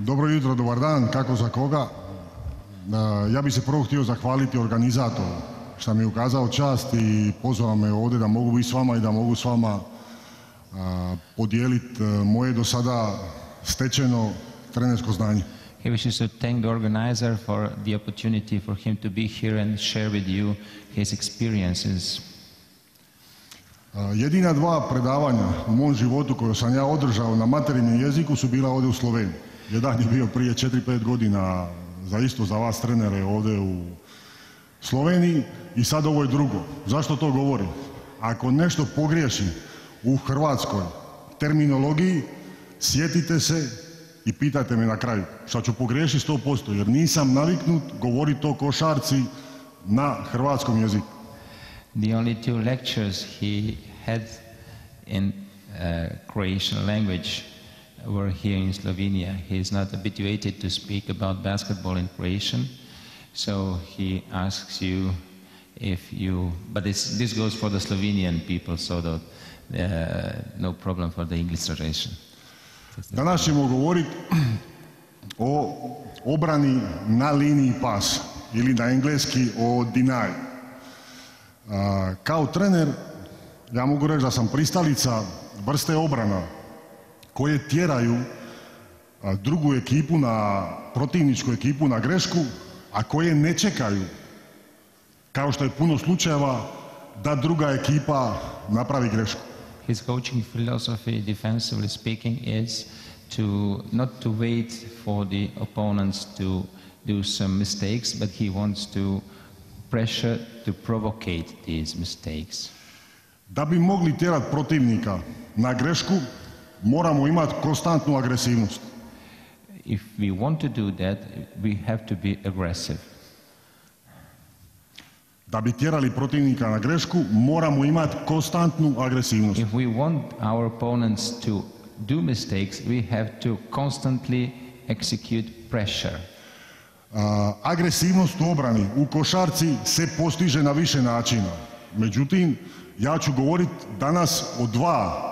Dobro jutro, dobar dan, kako za koga. E, ja bih se prvo htio zahvaliti organizatoru što mi je ukazao čast i pozvao me ovdje da mogu biti s vama i da mogu s vama e, podijeliti e, moje do sada stečeno trenersko znanje. He wishes to thank the organizer for the opportunity for him to be here and share with you his experiences. Jedina dva predavanja u mom životu koje sam ja održao na materinjem jeziku su bila ovdje u Sloveniji. Jedan je bio prije 4-5 godina za isto za vas trenere ovdje u Sloveniji i sad ovo je drugo. Zašto to govorim? Ako nešto pogriješim u hrvatskoj terminologiji, sjetite se i pitajte me na kraju. Šta ću pogriješiti 100% jer nisam naviknut govoriti o košarci na hrvatskom jeziku. The only two lectures he had in uh, Croatian language were here in Slovenia. He is not habituated to speak about basketball in Croatian, so he asks you if you, but this, this goes for the Slovenian people, so that, uh, no problem for the English translation. Danas ćemo govoriti o obrani na liniji pasa ili na engleski o deny. Kao trener ja mogu reći da sam pristalica vrste obrana koje tjeraju drugu ekipu na, protivničku ekipu na grešku, a koje ne čekaju, kao što je puno slučajeva, da druga ekipa napravi grešku. His coaching philosophy, defensively speaking, is to not to wait for the opponents to do some mistakes, but he wants to pressure to provocate these mistakes. Da bi mogli tjerati protivnika na grešku, moramo imati konstantnu agresivnost. If we want to do that, we have to be aggressive. Da bi tjerali protivnika na grešku, moramo imati konstantnu agresivnost. If we want our opponents to do mistakes, we have to constantly execute pressure. agresivnost u obrani u košarci se postiže na više načina. Međutim, ja ću govoriti danas o dva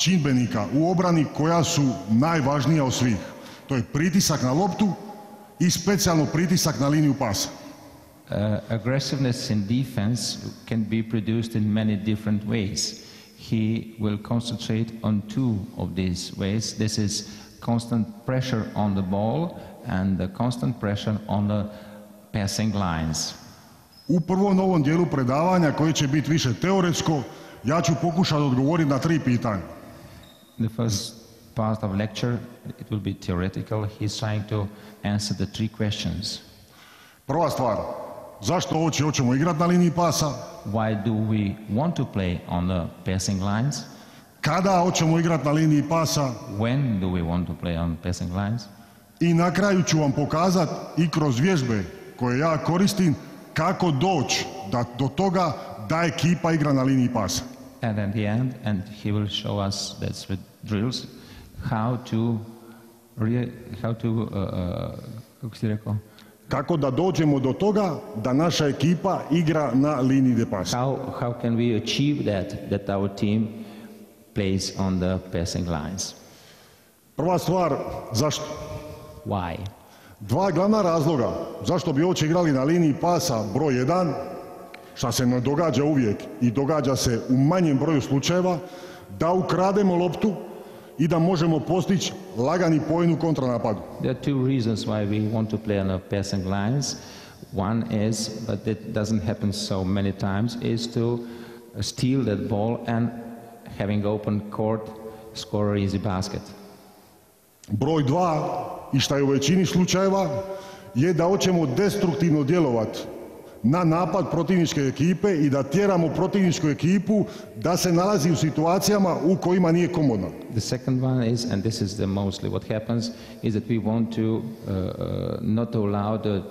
čimbenika u obrani koja su najvažnija od svih. To je pritisak na loptu i specijalno pritisak na liniju pasa. Uh, aggressiveness in defense can be produced in many different ways. He will concentrate on two of these ways. This is constant pressure on the ball and the constant pressure on the passing lines. U prvom ovom dijelu predavanja koji će biti više teoretsko, ja ću pokušati odgovoriti na tri pitanja. The first part of lecture, it will be theoretical. He's trying to answer the three questions. Prva stvar, zašto hoće, hoćemo igrati na liniji pasa? Why do we want to play on the passing lines? Kada hoćemo igrati na liniji pasa? When do we want to play on passing lines? I na kraju ću vam pokazati i kroz vježbe koje ja koristim kako doći do toga da ekipa igra na liniji pasa. And at the end, and he will show us that's with drills, how to, how to, uh, uh, kako si rekao? Kako da dođemo do toga da naša ekipa igra na liniji de pasa. How, how can we achieve that, that our team plays on the passing lines? Prva stvar, zašto? Why? Dva glavna razloga zašto bi uopće igrali na liniji pasa broj jedan, šta se ne događa uvijek i događa se u manjem broju slučajeva, da ukrademo loptu i da možemo postići lagani poen u kontranapadu. There are two reasons why we want to play on the passing lines. One is, but that doesn't happen so many times, is to steal that ball and having open court, score easy basket. Broj dva, i šta je u većini slučajeva, je da hoćemo destruktivno djelovati na napad protivničke ekipe i da tjeramo protivničku ekipu da se nalazi u situacijama u kojima nije komodna. The second one is, and this is the mostly what happens, is that we want to uh, uh not allow the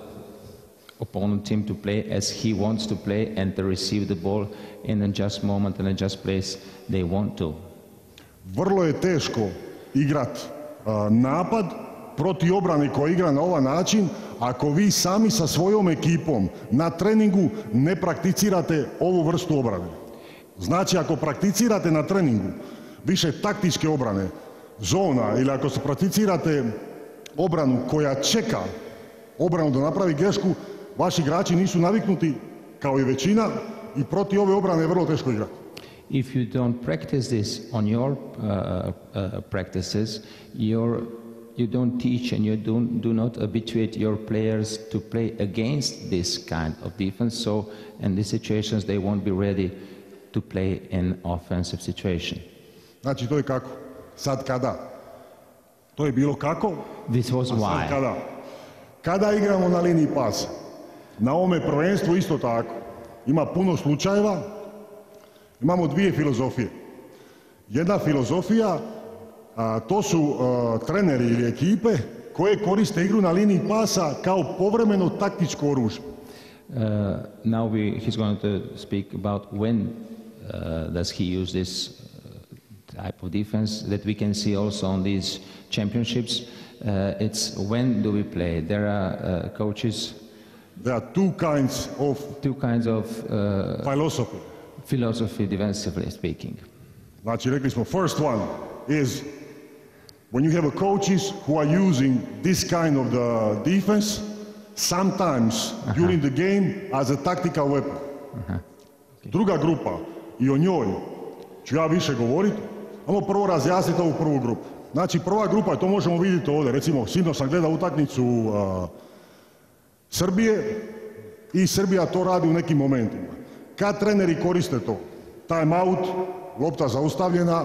opponent team to play as he wants to play and to receive the ball in a just moment and a just place they want to. Vrlo je teško igrat uh, napad protiv obrane koja igra na ovaj način ako vi sami sa svojom ekipom na treningu ne prakticirate ovu vrstu obrane. Znači ako prakticirate na treningu više taktičke obrane, zona ili ako se prakticirate obranu koja čeka obranu da napravi grešku, vaši igrači nisu naviknuti kao i većina i protiv ove obrane je vrlo teško igrati. If you don't practice this on your uh, uh, practices, you're, you don't teach and you don't, do not habituate your players to play against this kind of defense. So, in these situations, they won't be ready to play in offensive situation. Znači to je kako? Sad kada? To je bilo kako? This was why. kada? Kada igramo na liniji pasa? Na ovome prvenstvu isto tako. Ima puno slučajeva, imamo dvije filozofije. Jedna filozofija, to su a, treneri ili ekipe koje koriste igru na liniji pasa kao povremeno taktičko oružje. Uh, now we, he's going to speak about when uh, does he use this type of defense that we can see also on these championships. Uh, it's when do we play? There are uh, coaches, There are two kinds of two kinds of uh, philosophy. philosophy defensively speaking. Znači, rekli smo, first one is when you have a coaches who are using this kind of the defense, sometimes during the game as a tactical weapon. Druga grupa, i o njoj ću ja više govoriti, ajmo prvo razjasniti ovu prvu grupu. Znači, prva grupa, to možemo vidjeti ovdje, recimo, sinoć sam gledao utakmicu a, Srbije i Srbija to radi u nekim momentima. Kad treneri koriste to, time out, lopta zaustavljena,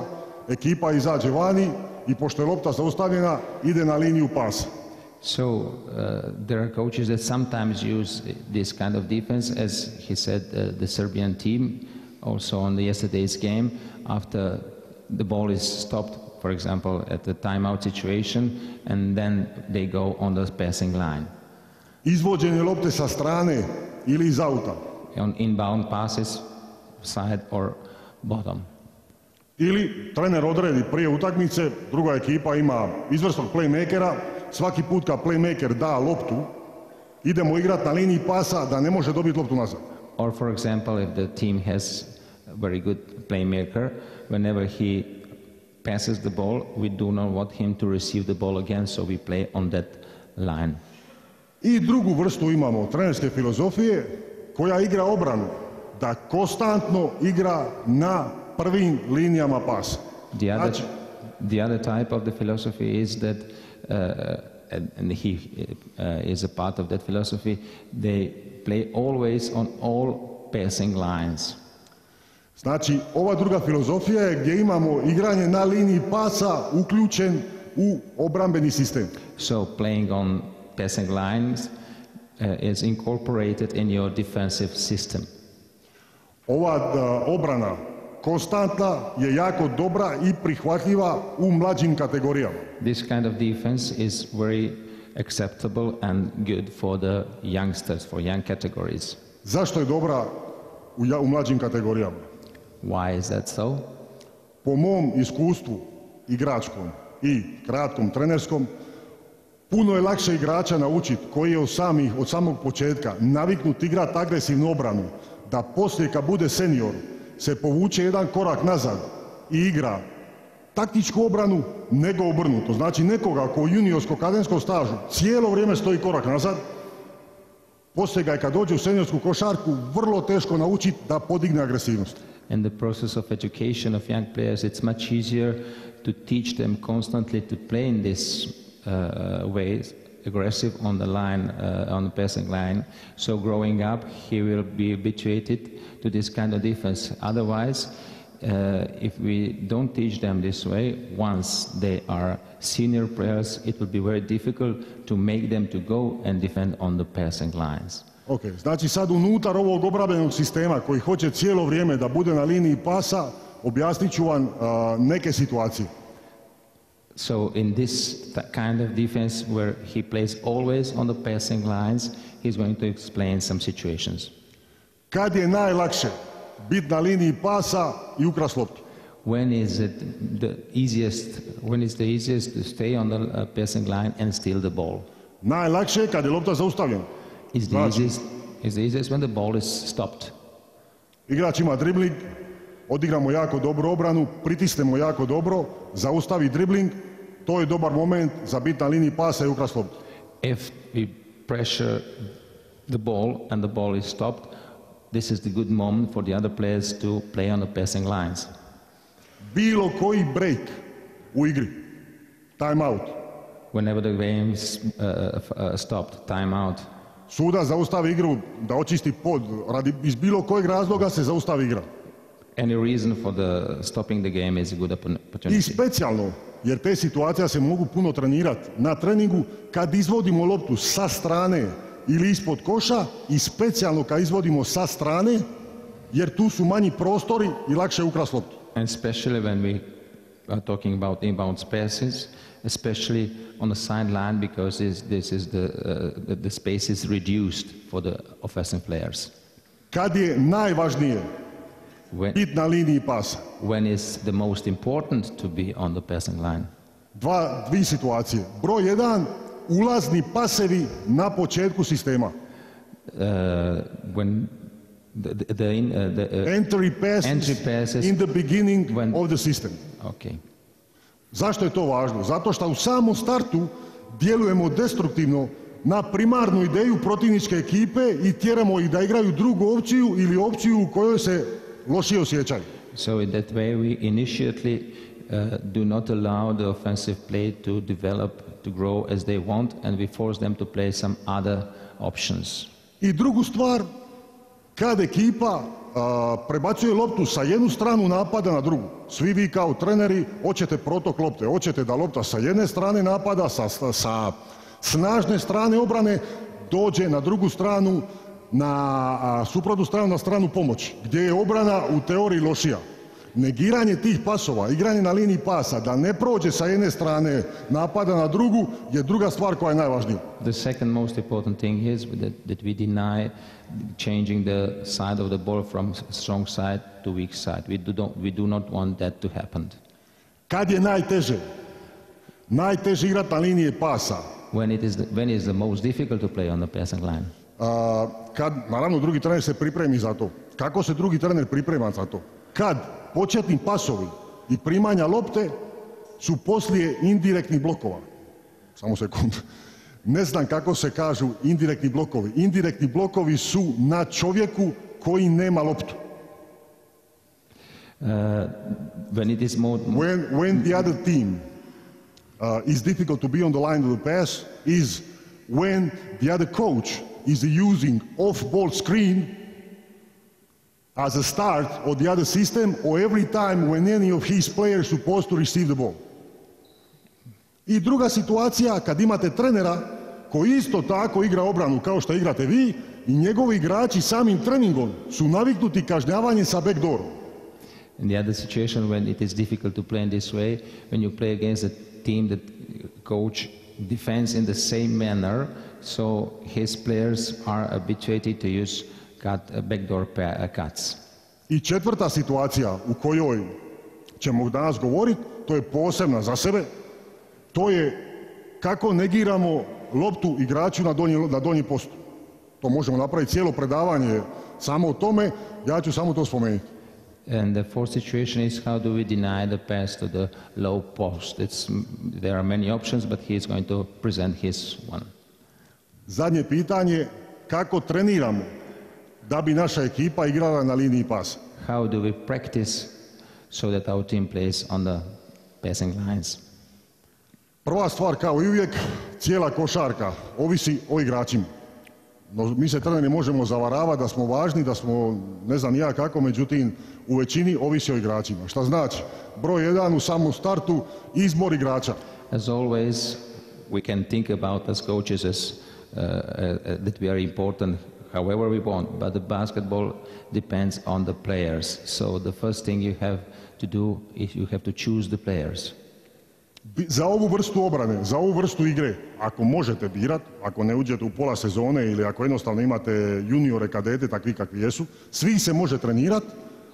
ekipa izađe vani i pošto je lopta zaustavljena, ide na liniju pasa. So uh, there are coaches that sometimes use this kind of defense, as he said, uh, the Serbian team, also on the yesterday's game, after the ball is stopped, for example, at the timeout situation, and then they go on the passing line. Izvođenje lopte sa strane ili iz auta. On inbound passes, side or bottom. Ili trener odredi prije utakmice, druga ekipa ima izvrsnog playmakera, svaki put kad playmaker da loptu, idemo igrati na liniji pasa da ne može dobiti loptu nazad. Or, for example, if the team has a very good playmaker, whenever he passes the ball, we do not want him to receive the ball again, so we play on that line. I drugu vrstu imamo trenerske filozofije koja igra obranu, da konstantno igra na prvim linijama pasa. The other, Znači, the other type of the philosophy is that, uh, and, and he uh, is a part of that philosophy, they play always on all passing lines. Znači, ova druga filozofija je gdje imamo igranje na liniji pasa uključen u obrambeni sistem. So playing on passing lines uh, is incorporated in your defensive system. Ova da, obrana konstantna je jako dobra i prihvatljiva u mlađim kategorijama. This kind of defense is very acceptable and good for the youngsters, for young categories. Zašto je dobra u, ja- u mlađim kategorijama? Why is that so? Po mom iskustvu igračkom i kratkom trenerskom, puno je lakše igrača naučiti koji je od, samih, od samog početka naviknut igrati agresivnu obranu, da poslije kad bude senior se povuče jedan korak nazad i igra taktičku obranu nego obrnuto. Znači nekoga ko u juniorsko-kadenskom stažu cijelo vrijeme stoji korak nazad, poslije ga je kad dođe u seniorsku košarku vrlo teško naučiti da podigne agresivnost. In the process of education of young players, it's much easier to teach them constantly to play in this uh, way, aggressive on the line, uh, on the passing line. So growing up, he will be habituated to this kind of defense. Otherwise, uh, if we don't teach them this way, once they are senior players, it will be very difficult to make them to go and defend on the passing lines. Ok, znači sad unutar ovog obrambenog sistema koji hoće cijelo vrijeme da bude na liniji pasa, objasnit ću vam a, neke situacije. So in this kind of defense where he plays always on the passing lines, he's going to explain some situations. Kad je najlakše biti na liniji pasa i ukras loptu? When is it the easiest? When is the easiest to stay on the uh, passing line and steal the ball? Najlakše je kad je lopta zaustavljena. Is the easiest? Is the easiest when the ball is stopped? Igrač ima dribling, odigramo jako dobru obranu, pritisnemo jako dobro, zaustavi dribling to je dobar moment za biti na liniji pasa i ukrast loptu. If we pressure the ball and the ball is stopped, this is the good moment for the other players to play on the passing lines. Bilo koji break u igri, time out, Whenever the game is uh, f- uh, stopped, time out, suda zaustavi igru da očisti pod, radi, iz bilo kojeg razloga se zaustavi igra. Any reason for the stopping the game is a good oppor- I opportunity. specijalno, jer te situacije se mogu puno trenirati na treningu kad izvodimo loptu sa strane ili ispod koša i specijalno kad izvodimo sa strane, jer tu su manji prostori i lakše je ukrast loptu. And especially when we are talking about inbound passes, especially on the sideline because this, this is the, uh, the, the space is reduced for the offensive players. Kad je najvažnije When, biti na liniji pasa? when is the most important to be on the passing line? Dva, dvi situacije. Broj jedan, ulazni pasevi na početku sistema. Uh, when the, the, the, uh, the uh, Entry passes, Entry passes in the beginning when- of the system. okay. Zašto je to važno? Zato što u samom startu djelujemo destruktivno na primarnu ideju protivničke ekipe i tjeramo ih da igraju drugu opciju ili opciju u kojoj se lošije osjećaju. So in that way, we initially uh, do not allow the offensive play to develop, to grow as they want, and we force them to play some other options. I drugu stvar, kad ekipa a, prebacuje loptu sa jednu stranu napada na drugu. Svi vi kao treneri hoćete protok lopte, hoćete da lopta sa jedne strane napada, sa, sa, sa snažne strane obrane dođe na drugu stranu, na suprotnu stranu, na stranu pomoći, gdje je obrana u teoriji lošija. Negiranje tih pasova, igranje na liniji pasa, da ne prođe sa jedne strane napada na drugu, je druga stvar koja je najvažnija. The second most important thing is that, that we deny changing the side of the ball from strong side to weak side. We do, don't, we do not want that to happen. Kad je najteže? Najteže igrati na liniji pasa. When it is the, when it is the most difficult to play on the passing line. Kad, naravno, drugi trener se pripremi za to. Kako se drugi trener priprema za to? Kad početni pasovi i primanja lopte su poslije indirektnih blokova. Samo sekund. Ne znam kako se kažu indirektni blokovi. Indirektni blokovi su na čovjeku koji nema loptu. Uh, when it is more, When, when the other team uh, is difficult to be on the line of the pass is when the other coach is using off-ball screen as a start of the other system or every time when any of his players supposed to receive the ball. I druga situacija kad imate trenera koji isto tako igra obranu kao što igrate vi i njegovi igrači samim treningom su naviknuti kažnjavanje sa backdoorom. And the other situation when it is difficult to play in this way, when you play against a team that coach defends in the same manner, so his players are habituated to use cut, uh, backdoor pa- uh, cuts. I četvrta situacija u kojoj ćemo danas govoriti, to je posebna za sebe, to je kako negiramo loptu igraču na donji, na donji postu. To možemo napraviti cijelo predavanje samo o tome, ja ću samo to spomenuti. And the fourth situation is how do we deny the pass to the low post? It's, there are many options, but he is going to present his one. Zadnje pitanje, kako treniramo da bi naša ekipa igrala na liniji pasa? How do we practice so that our team plays on the passing lines? Prva stvar kao i uvijek, cijela košarka ovisi o igračima. No, mi se treneri možemo zavaravati da smo važni, da smo ne znam ja kako, međutim u većini ovisi o igračima. Šta znači? Broj jedan u samom startu izbor igrača. As always, we can think about as coaches as that we are important however we want, but the basketball depends on the players. So the first thing you have to do is you have to choose the players. Za ovu vrstu obrane, za ovu vrstu igre, ako možete birat, ako ne uđete u pola sezone ili ako jednostavno imate juniore, kadete, takvi kakvi jesu, svi se može trenirati,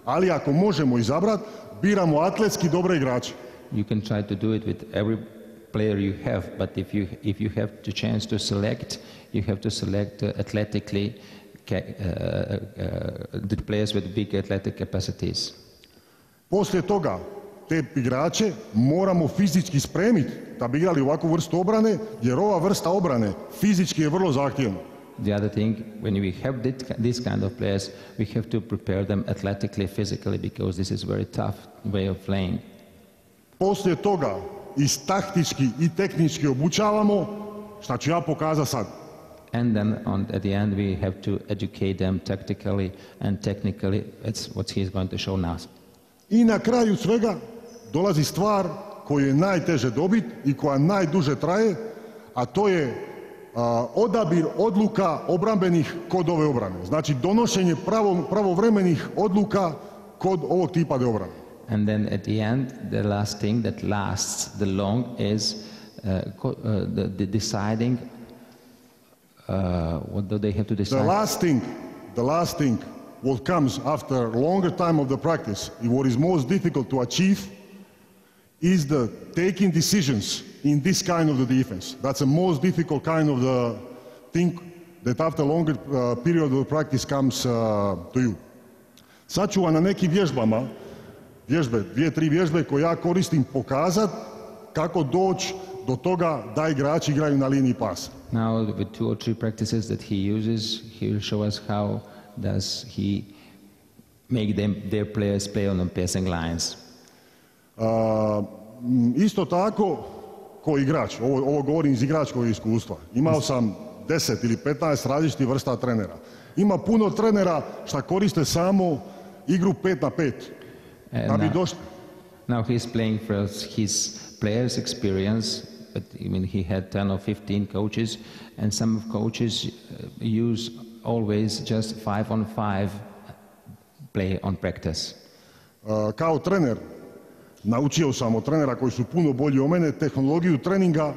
ali ako možemo izabrat, biramo atletski dobre igrače. You can try to do it with every player you have, but if you if you have the chance to select, you have to select uh, athletically ca- uh, uh, the players with big athletic capacities. Poslije toga te igrače moramo fizički spremiti da bi igrali ovakvu vrstu obrane, jer ova vrsta obrane fizički je vrlo zahtjevna. The other thing, when we have thi- this kind of players, we have to prepare them athletically, physically, because this is very tough way of playing. Poslije toga i taktički i tehnički obučavamo, šta ću ja pokazati sad. And then on, at the end, we have to educate them tactically and technically. That's what he's going to show now. I na kraju svega dolazi stvar koju je najteže dobiti i koja najduže traje, a to je a, odabir odluka obrambenih kod ove obrane. Znači donošenje pravo, pravovremenih odluka kod ovog tipa de obrane. And then at the end, the last thing that lasts the long is uh, co- uh, the, the deciding. Uh, what do they have to decide? The last thing, the last thing, what comes after longer time of the practice, what is most difficult to achieve, is the taking decisions in this kind of the defense. That's the most difficult kind of the thing that after longer uh, period of practice comes uh, to you. Sad ću vam na nekim vježbama, vježbe, dvije, tri vježbe koje ja koristim pokazat kako doći do toga da igrači igraju na liniji pasa. Now, with two or three practices that he uses, he will show us how does he make them their players play on the passing lines. M, isto tako, ko igrač, ovo, ovo govorim iz igračkog iskustva, imao sam 10 ili 15 različitih vrsta trenera. Ima puno trenera šta koriste samo igru 5 na 5. Da bi uh, došli, Now he's playing for his players' experience, but I mean he had 10 or 15 coaches, and some of coaches uh, use always just five on five play on practice. kao trener, naučio sam od trenera koji su puno bolji od mene tehnologiju treninga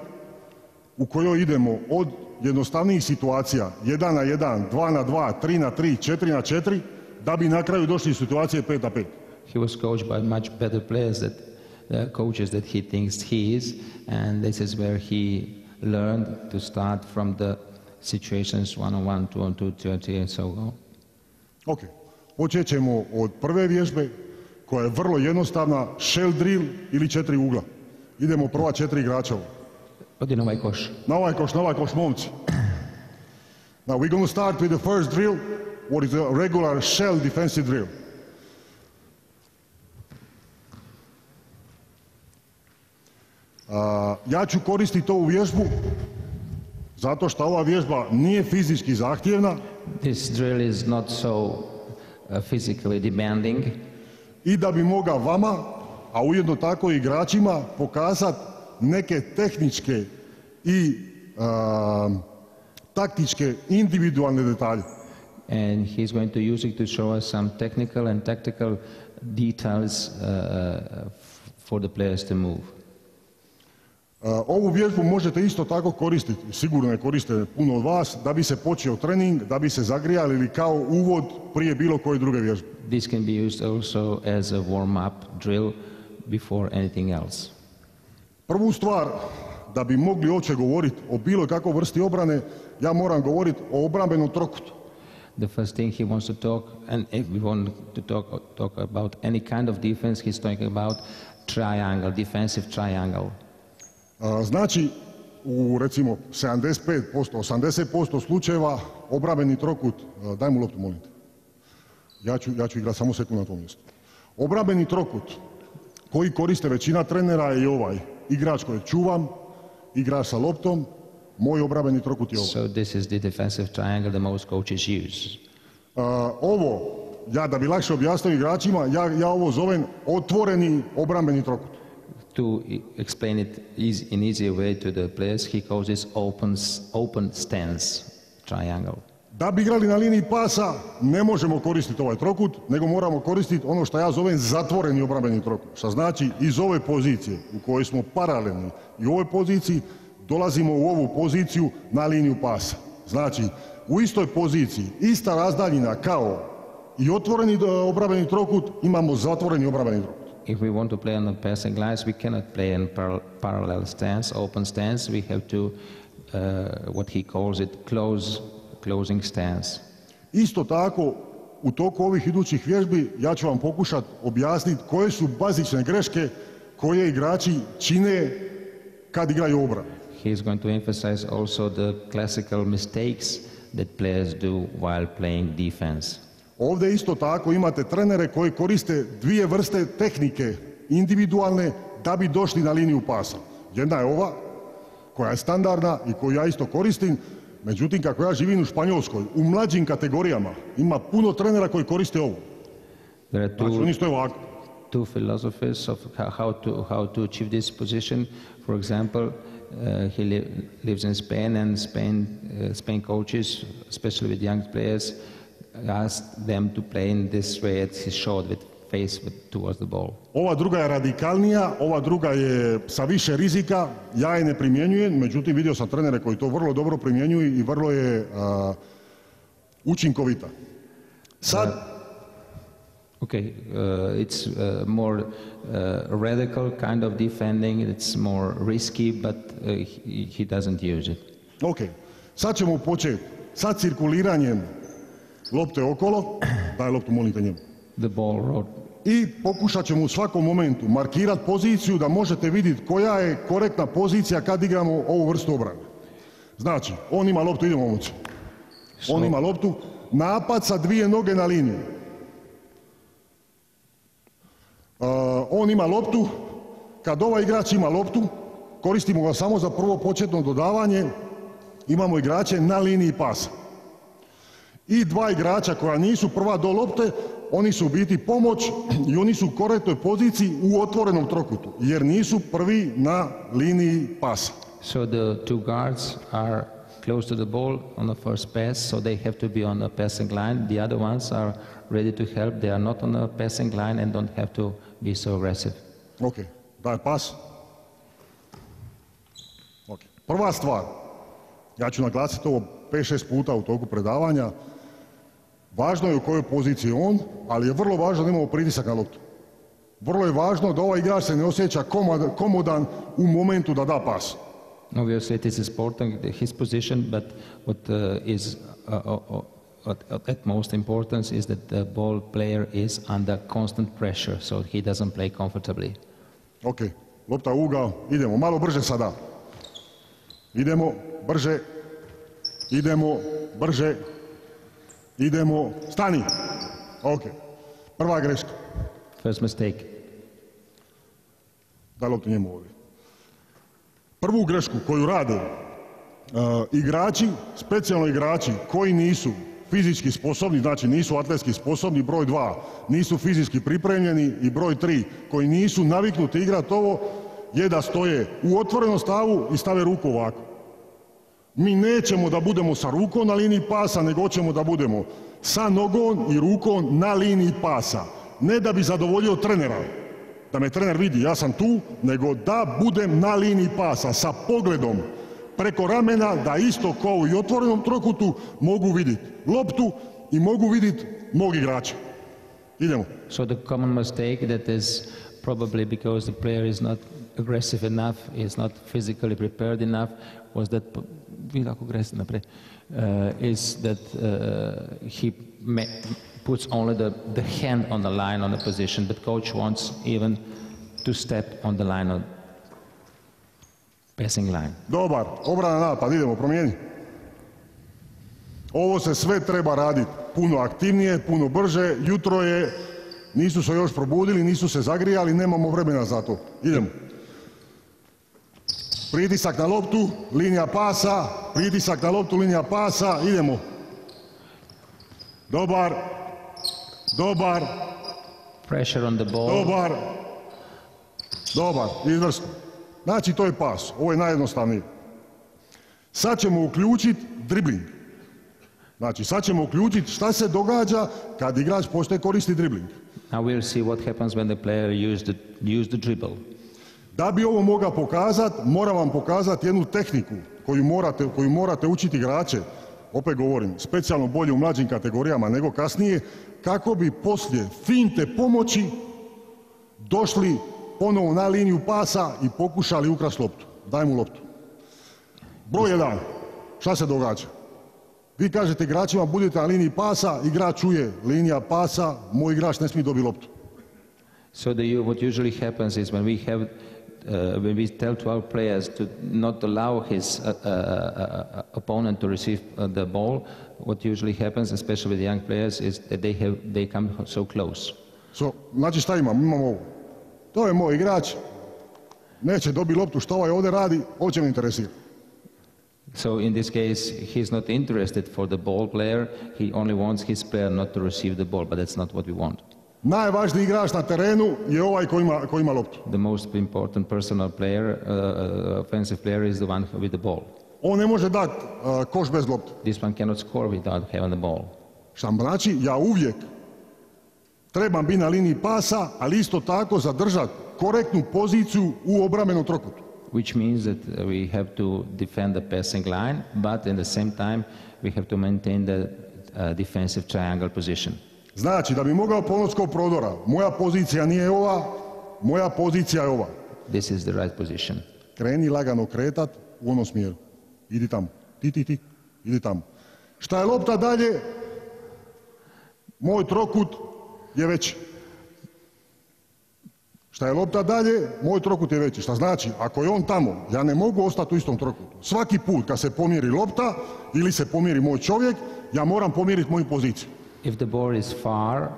u kojoj idemo od jednostavnijih situacija 1 na 1, 2 na 2, 3 na 3, 4 na 4, da bi na kraju došli situacije 5 na 5. He was coached by much better players that uh, coaches that he thinks he is, and this is where he learned to start from the situations one on one, two on two, two on three, and so on. Ok, počet ćemo od prve vježbe koja je vrlo jednostavna, shell drill ili četiri ugla. Idemo prva četiri igrača. Odi na ovaj koš. Na ovaj koš, na ovaj koš, momci. Now we're going to start with the first drill, what is a regular shell defensive drill. Ja ću koristiti ovu vježbu zato što ova vježba nije fizički zahtjevna This drill is not so uh, physically demanding, i da bi mogao vama, a ujedno tako i igračima, pokazati neke tehničke i taktičke individualne detalje. and he's going to use it to show us some technical and tactical details uh, uh, for the players to move. Ovu vježbu možete isto tako koristiti, sigurno je koriste puno od vas, da bi se počeo trening, da bi se zagrijali ili kao uvod prije bilo koje druge vježbe. This can be used also as a warm-up drill before anything else. Prvu stvar, da bi mogli uopće govoriti o bilo kakvoj vrsti obrane, ja moram govoriti o obrambenom trokutu. The first thing he wants to talk, and if we want to talk, talk about any kind of defense, he's talking about triangle, defensive triangle. Znači, u recimo 75%, 80% slučajeva obrambeni trokut, daj mu loptu molim te. Ja ću, ja ću igrati samo sekund na tom mjestu. Obrambeni trokut koji koriste većina trenera je i ovaj. Igrač kojeg čuvam, igrač sa loptom, moj obrambeni trokut je ovaj. So this is the defensive triangle that most coaches use. A, ovo, ja da bi lakše objasnio igračima, ja, ja ovo zovem otvoreni obrambeni trokut. To explain it eas- in easier way to the players, he calls this open, open stance triangle. Da bi igrali na liniji pasa, ne možemo koristiti ovaj trokut, nego moramo koristiti ono što ja zovem zatvoreni obrambeni trokut. Što znači iz ove pozicije u kojoj smo paralelni i u ovoj poziciji dolazimo u ovu poziciju na liniju pasa. Znači, u istoj poziciji, ista razdaljina kao i otvoreni e, obrambeni trokut, imamo zatvoreni obrambeni trokut. If we want to play on the passing lines, we cannot play in par- parallel stance, open stance. We have to, uh, what he calls it, close, closing stance. Isto tako, u toku ovih idućih vježbi ja ću vam pokušati objasniti koje su bazične greške koje igrači čine kad igraju obranu. He is going to emphasize also the classical mistakes that players do while playing defense. Ovdje isto tako imate trenere koji koriste dvije vrste tehnike individualne da bi došli na liniju pasa. Jedna je ova koja je standardna i koju ja isto koristim, međutim kako ja živim u Španjolskoj, u mlađim kategorijama ima puno trenera koji koriste ovu. Znači oni stoje ovako. two philosophies of ho- how to, how to achieve this position. For example, uh, he li- lives in Spain, and Spain, uh, Spain coaches, especially with young players, ask them to play in this way as he showed, with face with, towards the ball. Ova druga je radikalnija, ova druga je sa više rizika, ja je ne primjenjujem, međutim vidio sam trenere koji to vrlo dobro primjenjuju i vrlo je a, učinkovita. Sad, Okay, uh, it's uh, more uh, radical kind of defending. It's more risky, but uh, he, he doesn't use it. ok, sad ćemo početi sa cirkuliranjem lopte okolo, daj loptu molite njemu, The ball road i pokušat ćemo u svakom momentu markirati poziciju da možete vidjeti koja je korektna pozicija kad igramo ovu vrstu obrane. Znači, on ima loptu, idemo momci. On ima loptu, napad sa dvije noge na liniju. Uh, on ima loptu, kad ovaj igrač ima loptu, koristimo ga samo za prvo početno dodavanje, imamo igrače na liniji pasa. I dva igrača koja nisu prva do lopte, oni su u biti pomoć i oni su u korektnoj poziciji u otvorenom trokutu, jer nisu prvi na liniji pasa. So the two guards are close to the ball on the first pass, so they have to be on the passing line. The other ones are ready to help. They are not on the passing line and don't have to be so aggressive. Ok, daj pas. Ok. Prva stvar, ja ću naglasiti ovo 5-6 puta u toku predavanja, važno je u kojoj poziciji je on, ali je vrlo važno da imamo pritisak na loptu. Vrlo je važno da ovaj igrač se ne osjeća komod- komodan u momentu da da pas. Obviously, it is important his position, but what uh, is uh, uh, uh, at, at most importance is that the ball player is under constant pressure, so he doesn't play comfortably. Ok, lopta u ugao, idemo, malo brže sada. Idemo, brže, idemo, brže, idemo, stani. Ok, prva greška, First mistake. daj loptu njemu ovdje. Prvu grešku koju rade uh, igrači, specijalno igrači koji nisu fizički sposobni, znači nisu atletski sposobni, broj dva, nisu fizički pripremljeni i broj tri, koji nisu naviknuti igrati ovo, je da stoje u otvorenom stavu i stave ruku ovako. Mi nećemo da budemo sa rukom na liniji pasa, nego hoćemo da budemo sa nogom i rukom na liniji pasa. Ne da bi zadovoljio trenera, da me trener vidi, ja sam tu, nego da budem na liniji pasa sa pogledom preko ramena, da isto kao i otvorenom trokutu mogu vidjeti loptu i mogu vidjeti mog igrača. Idemo. So the common mistake that is probably because the player is not aggressive enough, is not physically prepared enough, was that vi kako agresivno naprijed, uh, is that uh, he puts only the, the hand on the line on the position, but coach wants even to step on the line of passing line. Dobar, obrana napad, idemo, promijeni. Ovo se sve treba raditi puno aktivnije, puno brže, jutro je, nisu se još probudili, nisu se zagrijali, nemamo vremena za to. Idemo. Pritisak na loptu, linija pasa, pritisak na loptu, linija pasa, idemo. Dobar, dobar, Pressure on the ball. dobar, dobar, izvrsno. Znači to je pas, ovo je najjednostavnije. Sad ćemo uključiti dribling. Znači sad ćemo uključiti šta se događa kad igrač postoje koristi dribling. Now we'll see what happens when the player use the, use the dribble. Da bi ovo mogao pokazati, moram vam pokazati jednu tehniku koju morate, koju morate učiti igrače, opet govorim, specijalno bolje u mlađim kategorijama nego kasnije, kako bi poslije finte pomoći došli ponovo na liniju pasa i pokušali ukrasti loptu. Daj mu loptu. Broj jedan. Šta se događa? Vi kažete igračima budite na liniji pasa, igrač čuje linija pasa, moj igrač ne smije dobiti loptu. So the, what usually happens is when we have, uh, when we tell to our players to not allow his uh, uh, uh, opponent to receive uh, the ball, what usually happens, especially with young players, is that they have they come so close. So, znači šta imam? Imam ovo. To je moj igrač, neće dobiti loptu, što ovaj ovdje radi, hoće me interesira. So in this case, he's not interested for the ball player. He only wants his player not to receive the ball, but that's not what we want. Najvažniji igrač na terenu je ovaj koji ima, koji ima loptu. The most important personal player, uh, uh, offensive player, is the one with the ball. On ne može dati uh, koš bez lopte. This one cannot score without having the ball. Šta znači, ja uvijek trebam biti na liniji pasa, ali isto tako zadržati korektnu poziciju u obrambenom trokutu. Which means that we have to defend the passing line, but at the same time we have to maintain the uh, defensive triangle position. Znači, da bi mogao ponos kao prodora, moja pozicija nije ova, moja pozicija je ova. This is the right position. Kreni lagano kretat u onom smjeru. Idi tamo. Ti, ti, ti. Idi tamo. Šta je lopta dalje? Moj trokut je veći. Šta je lopta dalje, moj trokut je veći. Šta znači, ako je on tamo, ja ne mogu ostati u istom trokutu. Svaki put kad se pomjeri lopta ili se pomjeri moj čovjek, ja moram pomjeriti moju poziciju. If the ball is far,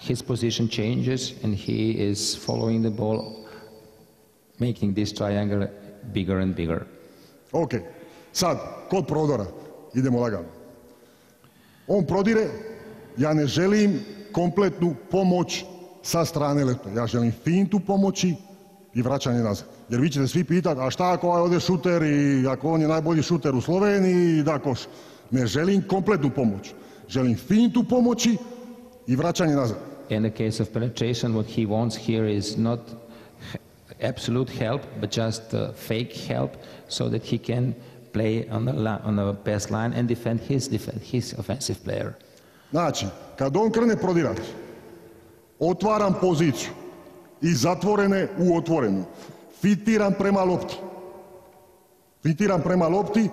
his position changes and he is following the ball, making this triangle bigger and bigger. Ok, sad, kod prodora, idemo lagano. On prodire, ja ne želim kompletnu pomoć sa strane leta. Ja želim fintu pomoći i vraćanje nazad. Jer vi ćete svi pitati, a šta ako ovaj ovdje šuter i ako on je najbolji šuter u Sloveniji i da koš. Ne želim kompletnu pomoć. Želim fintu pomoći i vraćanje nazad. In the case of penetration, what he wants here is not absolute help, but just uh, fake help so that he can play on the, on the pass line and defend his, defend his offensive player. Znači, kad on krene prodirati, otvaram poziciju iz zatvorene u otvorenu. Fitiram prema lopti. Fitiram prema lopti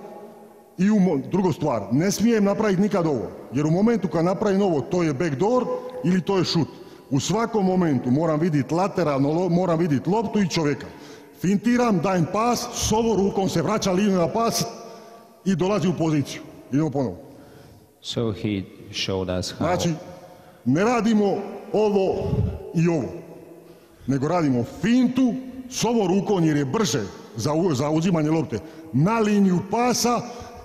i drugu stvar, ne smijem napraviti nikad ovo, jer u momentu kad napravim ovo, to je backdoor ili to je šut. U svakom momentu moram vidjeti lateralno, moram vidjeti loptu i čovjeka. Fintiram, dajem pas, s ovom rukom se vraća liniju na pas i dolazi u poziciju. Idemo ponovo. So he showed us how. Znači, ne radimo ovo i ovo, nego radimo fintu s ovom rukom jer je brže za, za uzimanje lopte na liniju pasa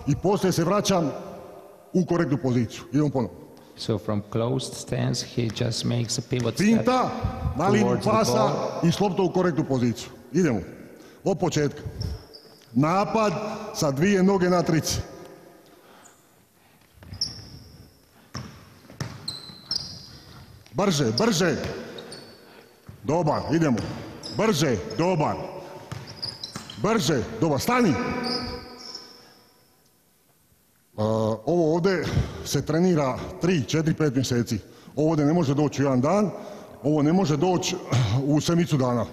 i poslije se vraćam u korektnu poziciju. Idemo ponovno. So from closed stance, he just makes a pivot step. Finta, na liniju pasa i s loptom u korektnu poziciju. Idemo. Od početka. Napad sa dvije noge na trici. Brže, brže. Dobar, idemo. Brže, dobar. Brže, dobar. Stani. Uh, ovo ovdje se trenira 3, 4, 5 mjeseci. Ovo ne može doći u jedan dan, ovo ne može doći u semicu dana.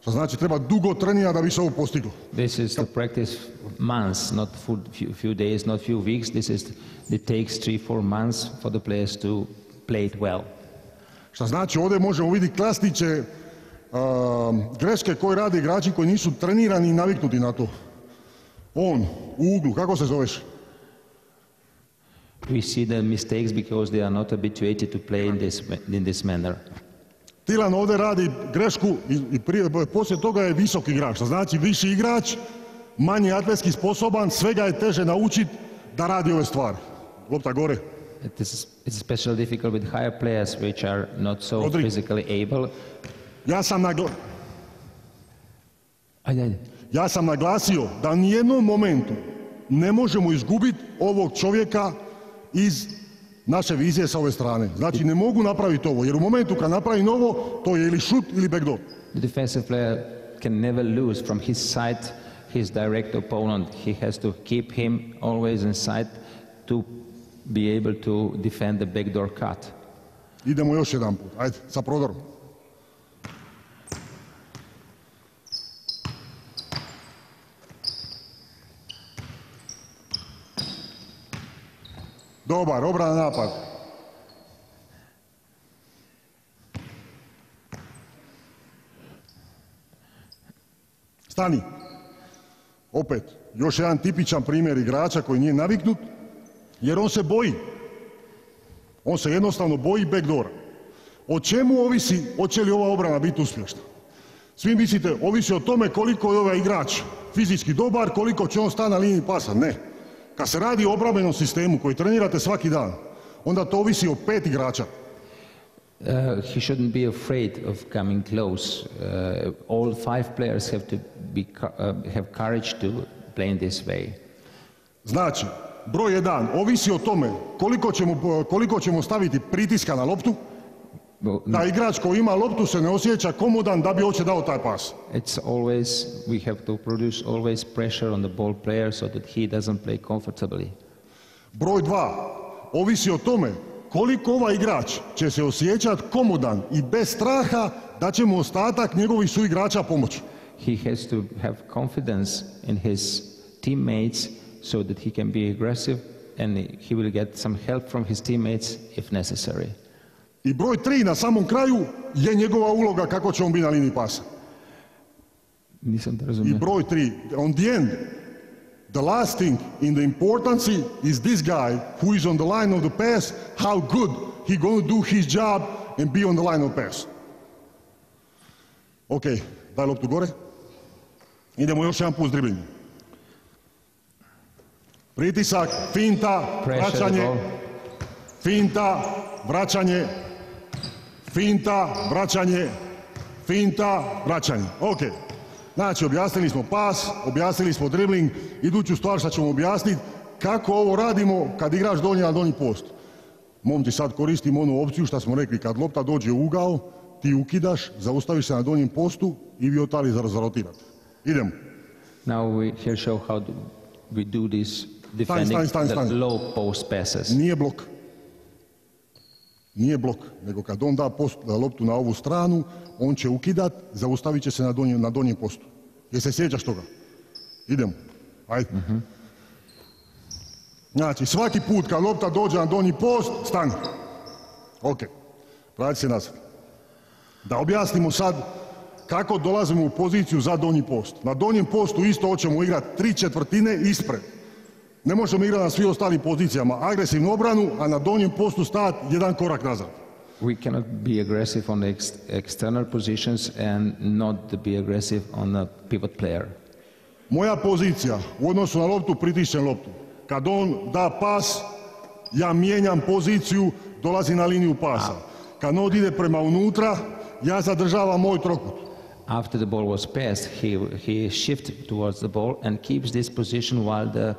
Što znači treba dugo trenira da bi se ovo postiglo. This is to practice months, not few, few, few days, not few weeks. This is, it takes three, four months for the players to play it well. Što znači ovdje možemo vidjeti klasniče um, greške koje rade igrači koji nisu trenirani i naviknuti na to. On, u uglu, kako se zoveš? We see the mistakes because they are not habituated to play in this, in this manner. Tilan ovdje radi grešku i, prije, poslije toga je visok igrač. Što znači viši igrač, manje atletski sposoban, svega je teže naučiti da radi ove stvari. Lopta gore. It is, it's especially difficult with higher players which are not so Rodri. physically able. Ja sam, nagla, Ajde, ajde. ja sam naglasio da ni jednom momentu ne možemo izgubiti ovog čovjeka iz naše vizije sa ove strane. Znači ne mogu napraviti ovo, jer u momentu kad napravim ovo, to je ili šut ili backdoor. The defensive player can never lose from his side his direct opponent. He has to keep him always in sight to be able to defend the backdoor cut. Idemo još jedan put, ajde, sa prodorom. Dobar, obrana napad. Stani. Opet, još jedan tipičan primjer igrača koji nije naviknut, jer on se boji. On se jednostavno boji backdoora. O čemu ovisi hoće li ova obrana biti uspješna? Svi mislite, ovisi o tome koliko je ovaj igrač fizički dobar, koliko će on stati na liniji pasa. Ne. Kad se radi o obrambenom sistemu koji trenirate svaki dan, onda to ovisi o pet igrača. Uh, he shouldn't be afraid of coming close. Uh, all five players have to be uh, have courage to play in this way. Znači, broj jedan, ovisi o tome koliko ćemo, koliko ćemo staviti pritiska na loptu, da igrač koji ima loptu se ne osjeća komodan da bi hoće dao taj pas. It's always we have to produce always pressure on the ball player so that he doesn't play comfortably. Broj dva, ovisi o tome koliko ovaj igrač će se osjećati komodan i bez straha da će mu ostatak njegovih suigrača pomoći. He has to have confidence in his teammates so that he can be aggressive and he will get some help from his teammates if necessary. I broj tri na samom kraju je njegova uloga kako će on biti na liniji pasa. Nisam da I broj tri, on the end, the last thing in the importance is this guy who is on the line of the pass, how good he gonna do his job and be on the line of pass. Ok, daj loptu gore. Idemo još jedan put s. Pritisak, finta, Pressure the vraćanje, finta, vraćanje, finta, vraćanje, finta, vraćanje. Ok. Znači, objasnili smo pas, objasnili smo dribling, iduću stvar što ćemo objasniti, kako ovo radimo kad igraš donji na donji post. Momci, sad koristimo onu opciju što smo rekli, kad lopta dođe u ugao, ti ukidaš, zaustaviš se na donjem postu i vi otali zarotirate. Idemo. Now we here show how do we do this defending the low post passes. Nije blok. Nije blok, nego kad on da post, loptu na ovu stranu, on će ukidat, zaustavit će se na donjem, na donjem postu. Jel se sjećaš toga? Idemo. Ajde. Znači, svaki put kad lopta dođe na donji post, stani. Ok. Vrati se nazad. Da objasnimo sad kako dolazimo u poziciju za donji post. Na donjem postu isto hoćemo igrati tri četvrtine ispred. Ne možemo igrati na svim ostalim pozicijama. Agresivnu obranu, a na donjem postu stati jedan korak nazad. We cannot be aggressive on the ex- external positions and not to be aggressive on a pivot player. Moja pozicija u odnosu na loptu pritišćem loptu. Kad on da pas, ja mijenjam poziciju, dolazi na liniju pasa. Kad on ide prema unutra, ja zadržavam moj trokut. After the ball was passed, he, he shifted towards the ball and keeps this position while the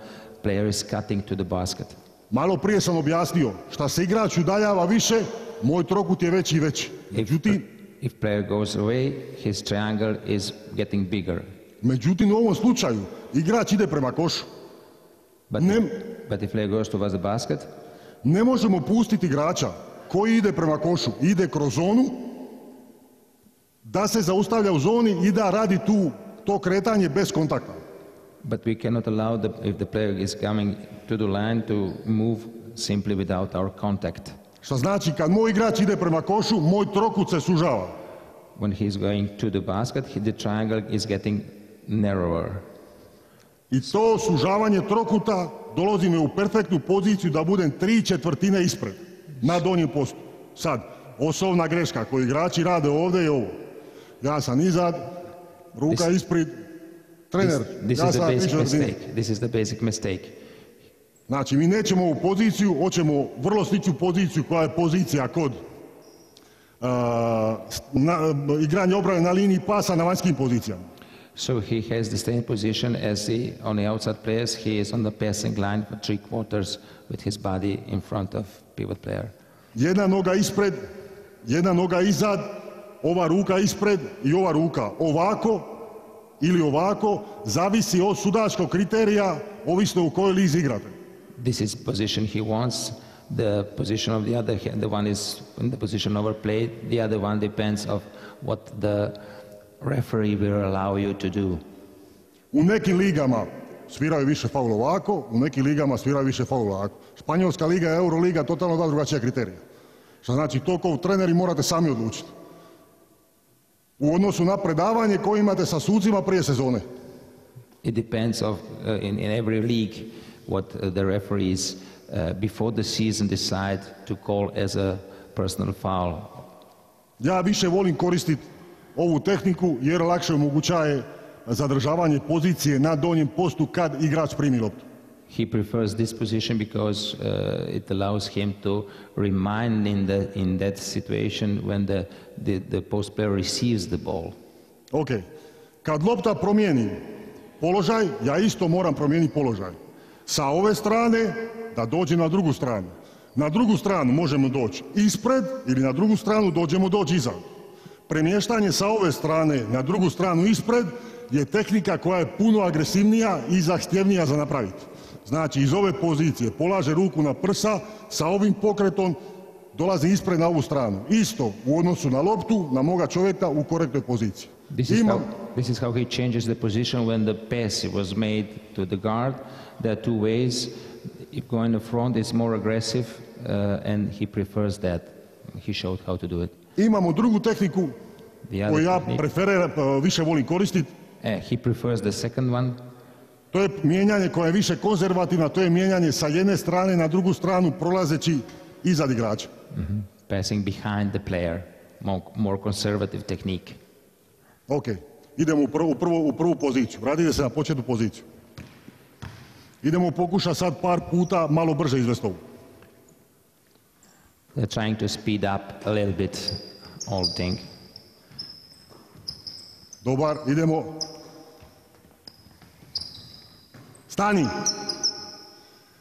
player is cutting to the basket. Malo prije sam objasnio, šta se igrač udaljava više, moj trokut je veći i veći. Međutim, if player goes away, his triangle is getting bigger. međutim u ovom slučaju igrač ide prema košu. But, Ne- but if player goes towards the basket, Ne možemo pustiti igrača koji ide prema košu, ide kroz zonu, da se zaustavlja u zoni i da radi tu to kretanje bez kontakta. But we cannot allow the, if the player is coming to the line to move simply without our contact. Što znači kad moj igrač ide prema košu, moj trokut se sužava. When he's going to the basket, he, the triangle is getting narrower. I to sužavanje trokuta dolazi me u perfektnu poziciju da budem tri četvrtine ispred, na donjem postu. Sad, osnovna greška koju igrači rade ovdje je ovo. Ja sam izad, ruka ispred, trener, This, this ja is the basic mistake. This is the basic mistake. Znači, mi nećemo ovu poziciju, hoćemo vrlo sličnu poziciju koja je pozicija kod uh, na, igranja obrane na liniji pasa na vanjskim pozicijama. So he has the same position as the on the outside players. He is on the passing line for three quarters with his body in front of pivot player. Jedna noga ispred, jedna noga izad, ova ruka ispred i ova ruka ovako ili ovako, zavisi od sudačkog kriterija, ovisno u kojoj lizi igrate. This is position he wants. The position of the other, hand, the one is in the position overplayed. The other one depends of what the referee will allow you to do. U nekim ligama sviraju više faul ovako, u nekim ligama sviraju više faul ovako. Španjolska liga, Euroliga, totalno dva drugačija kriterija. Što znači to kao treneri morate sami odlučiti. U odnosu na predavanje koje imate sa sucima prije sezone. It depends of uh, in, in every league what uh, the referees uh, before the season decide to call as a personal foul. Ja više volim koristiti ovu tehniku jer lakše omogućaje zadržavanje pozicije na donjem postu kad igrač primi loptu. He prefers this position because uh, it allows him to remind in, the, in that situation when the, the, the post player receives the ball. Ok, kad lopta promijeni položaj, ja isto moram promijeniti položaj. Sa ove strane da dođe na drugu stranu. Na drugu stranu možemo doći ispred ili na drugu stranu dođemo doći iza. Premještanje sa ove strane na drugu stranu ispred je tehnika koja je puno agresivnija i zahtjevnija za napraviti. Znači iz ove pozicije polaže ruku na prsa, sa ovim pokretom dolazi ispred na ovu stranu. Isto u odnosu na loptu, na moga čovjeka u korektnoj poziciji. This is, how, this is how he changes the position when the pass was made to the guard. There are two ways. If going in front is more aggressive, uh, and he prefers that. He showed how to do it. imamo drugu tehniku koju ja preferiram, e, više volim koristiti. uh, he prefers the second one. To je mijenjanje koje je više konzervativno, to je mijenjanje sa jedne strane na drugu stranu prolazeći iznad igrača. passing behind the player, more, more conservative technique. Ok, idemo u prvu, u prvu, u prvu poziciju. Vratite se na početnu poziciju. Idemo pokušati sad par puta malo brže izvesti ovu. They're trying to speed up a little bit all thing. Dobar, idemo. Stani.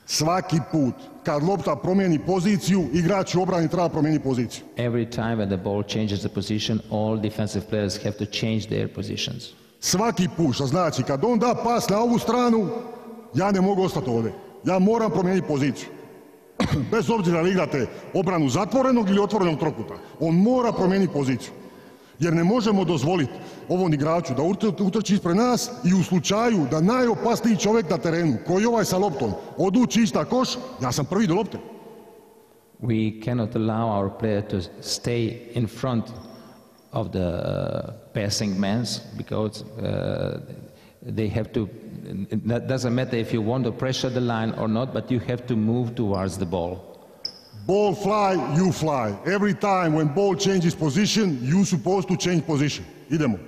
Svaki put kad lopta promijeni poziciju, igrač u obrani treba promijeniti poziciju. Every time when the ball changes the position, all defensive players have to change their positions. Svaki put, što znači kad on da pas na ovu stranu, ja ne mogu ostati ovdje. Ja moram promijeniti poziciju. Bez obzira da igrate obranu zatvorenog ili otvorenog trokuta. On mora promijeniti poziciju. Jer ne možemo dozvoliti ovom igraču da utrči ispred nas i u slučaju da najopasniji čovjek na terenu, koji je ovaj sa loptom, oduči ista koš, ja sam prvi do lopte. We cannot allow our player to stay in front of the uh, passing mans because uh, they have to. That doesn't matter if you want to pressure the line or not, but you have to move towards the ball. Ball fly, you fly. Every time when ball changes position, you supposed to change position. Idemo.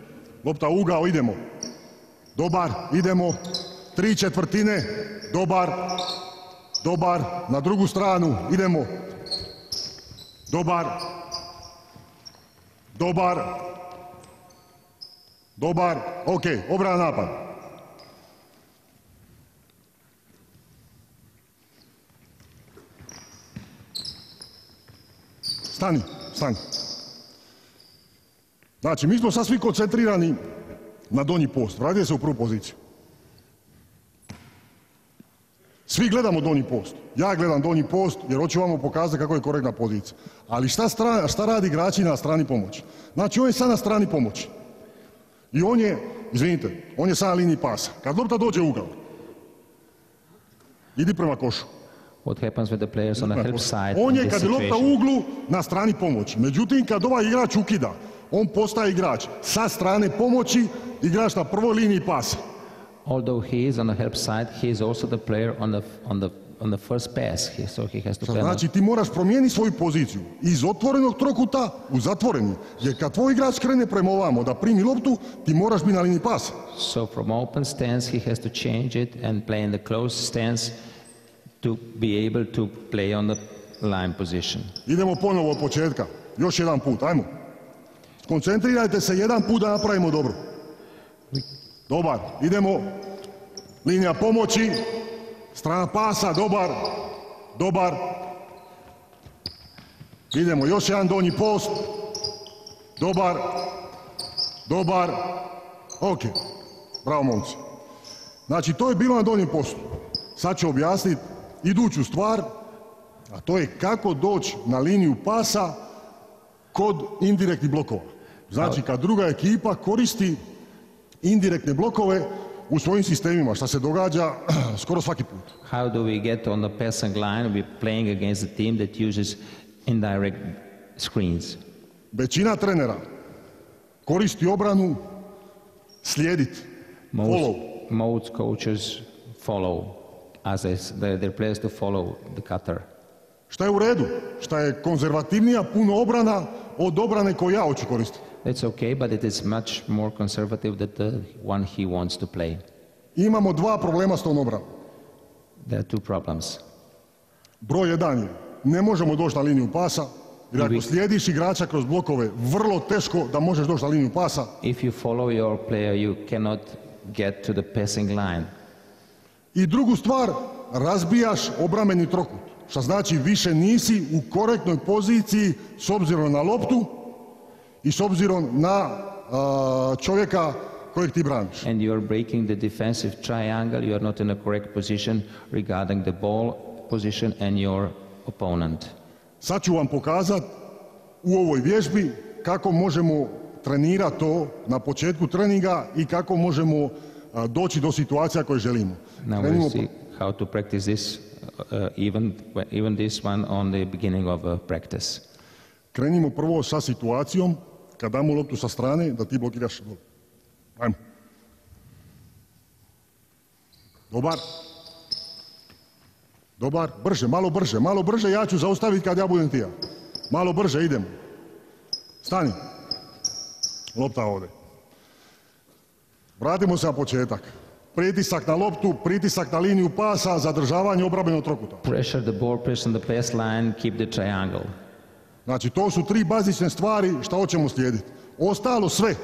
Lopta ugao, idemo. Dobar, idemo. Tri četvrtine, dobar. Dobar, na drugu stranu, idemo. Dobar. Dobar. Dobar, ok, obrana napad. Stani, stani. Znači, mi smo sad svi koncentrirani na donji post. Vratite se u prvu poziciju. Svi gledamo donji post. Ja gledam donji post jer hoću vam pokazati kako je korektna pozicija. Ali šta, stra- šta radi igrači na strani pomoći? Znači, on je sad na strani pomoći. I on je, izvinite, on je sad na liniji pasa. Kad lopta dođe u ugao, idi prema košu. What happens with the players on the help side On je kad je lopta u uglu na strani pomoći. Međutim, kad ovaj igrač ukida, on postaje igrač sa strane pomoći, igrač na prvoj liniji pasa. Although he is on the help side, he is also the player on the on the on the first pass. He, so he has to play. znači ti moraš promijeniti svoju poziciju iz otvorenog trokuta u zatvoreni. Jer kad tvoj igrač krene prema ovamo da primi loptu, ti moraš biti na liniji pasa. So from open stance, he has to change it and play in the closed stance to be able to play on the line position. Idemo ponovo od početka. Još jedan put, ajmo. Skoncentrirajte se jedan put da napravimo dobro. Dobar, idemo. Linija pomoći, strana pasa, dobar, dobar. Idemo, još jedan donji post. Dobar, dobar. Ok, bravo momci. Znači, to je bilo na donjem postu. Sad ću objasniti iduću stvar, a to je kako doći na liniju pasa kod indirektnih blokova. Znači, kad druga ekipa koristi indirektne blokove, u svojim sistemima, šta se događa skoro svaki put. How do we get on the passing line? We're playing against a team that uses indirect screens. Većina trenera koristi obranu slijediti, follow. Most coaches follow as their, their players to follow the cutter. Šta je u redu? Šta je konzervativnija puno obrana od obrane koju ja hoću koristiti. It's okay, but it is much more conservative than the one he wants to play. Imamo dva problema s tom obranom. There are two problems. Broj jedan je, ne možemo doći na liniju pasa, jer ako slijediš igrača kroz blokove, vrlo teško da možeš doći na liniju pasa. If you follow your player, you cannot get to the passing line. I drugu stvar, razbijaš obrambeni trokut, što znači više nisi u korektnoj poziciji s obzirom na loptu i s obzirom na čovjeka kojeg ti braniš. And you're breaking the defensive triangle, you are not in a correct position regarding the ball position and your opponent. Sad ću vam pokazati u ovoj vježbi kako možemo trenirati to na početku treninga i kako možemo doći do situacija koje želimo. Now we'll see how to practice this, uh, even, even this one on the beginning of uh, practice. Krenimo prvo sa situacijom kad damo loptu sa strane da ti blokiraš gol. Ajmo. Dobar. Dobar, brže, malo brže, malo brže, ja ću zaustaviti kad ja budem ti ja. Malo brže, idemo. Stani. Lopta ovdje. Vratimo se na početak. Pritisak na loptu, pritisak na liniju pasa, zadržavanje obrambenog trokuta. Pressure the ball, press on the pass line, keep the triangle. Znači, to su tri bazične stvari što hoćemo slijediti. Ostalo sve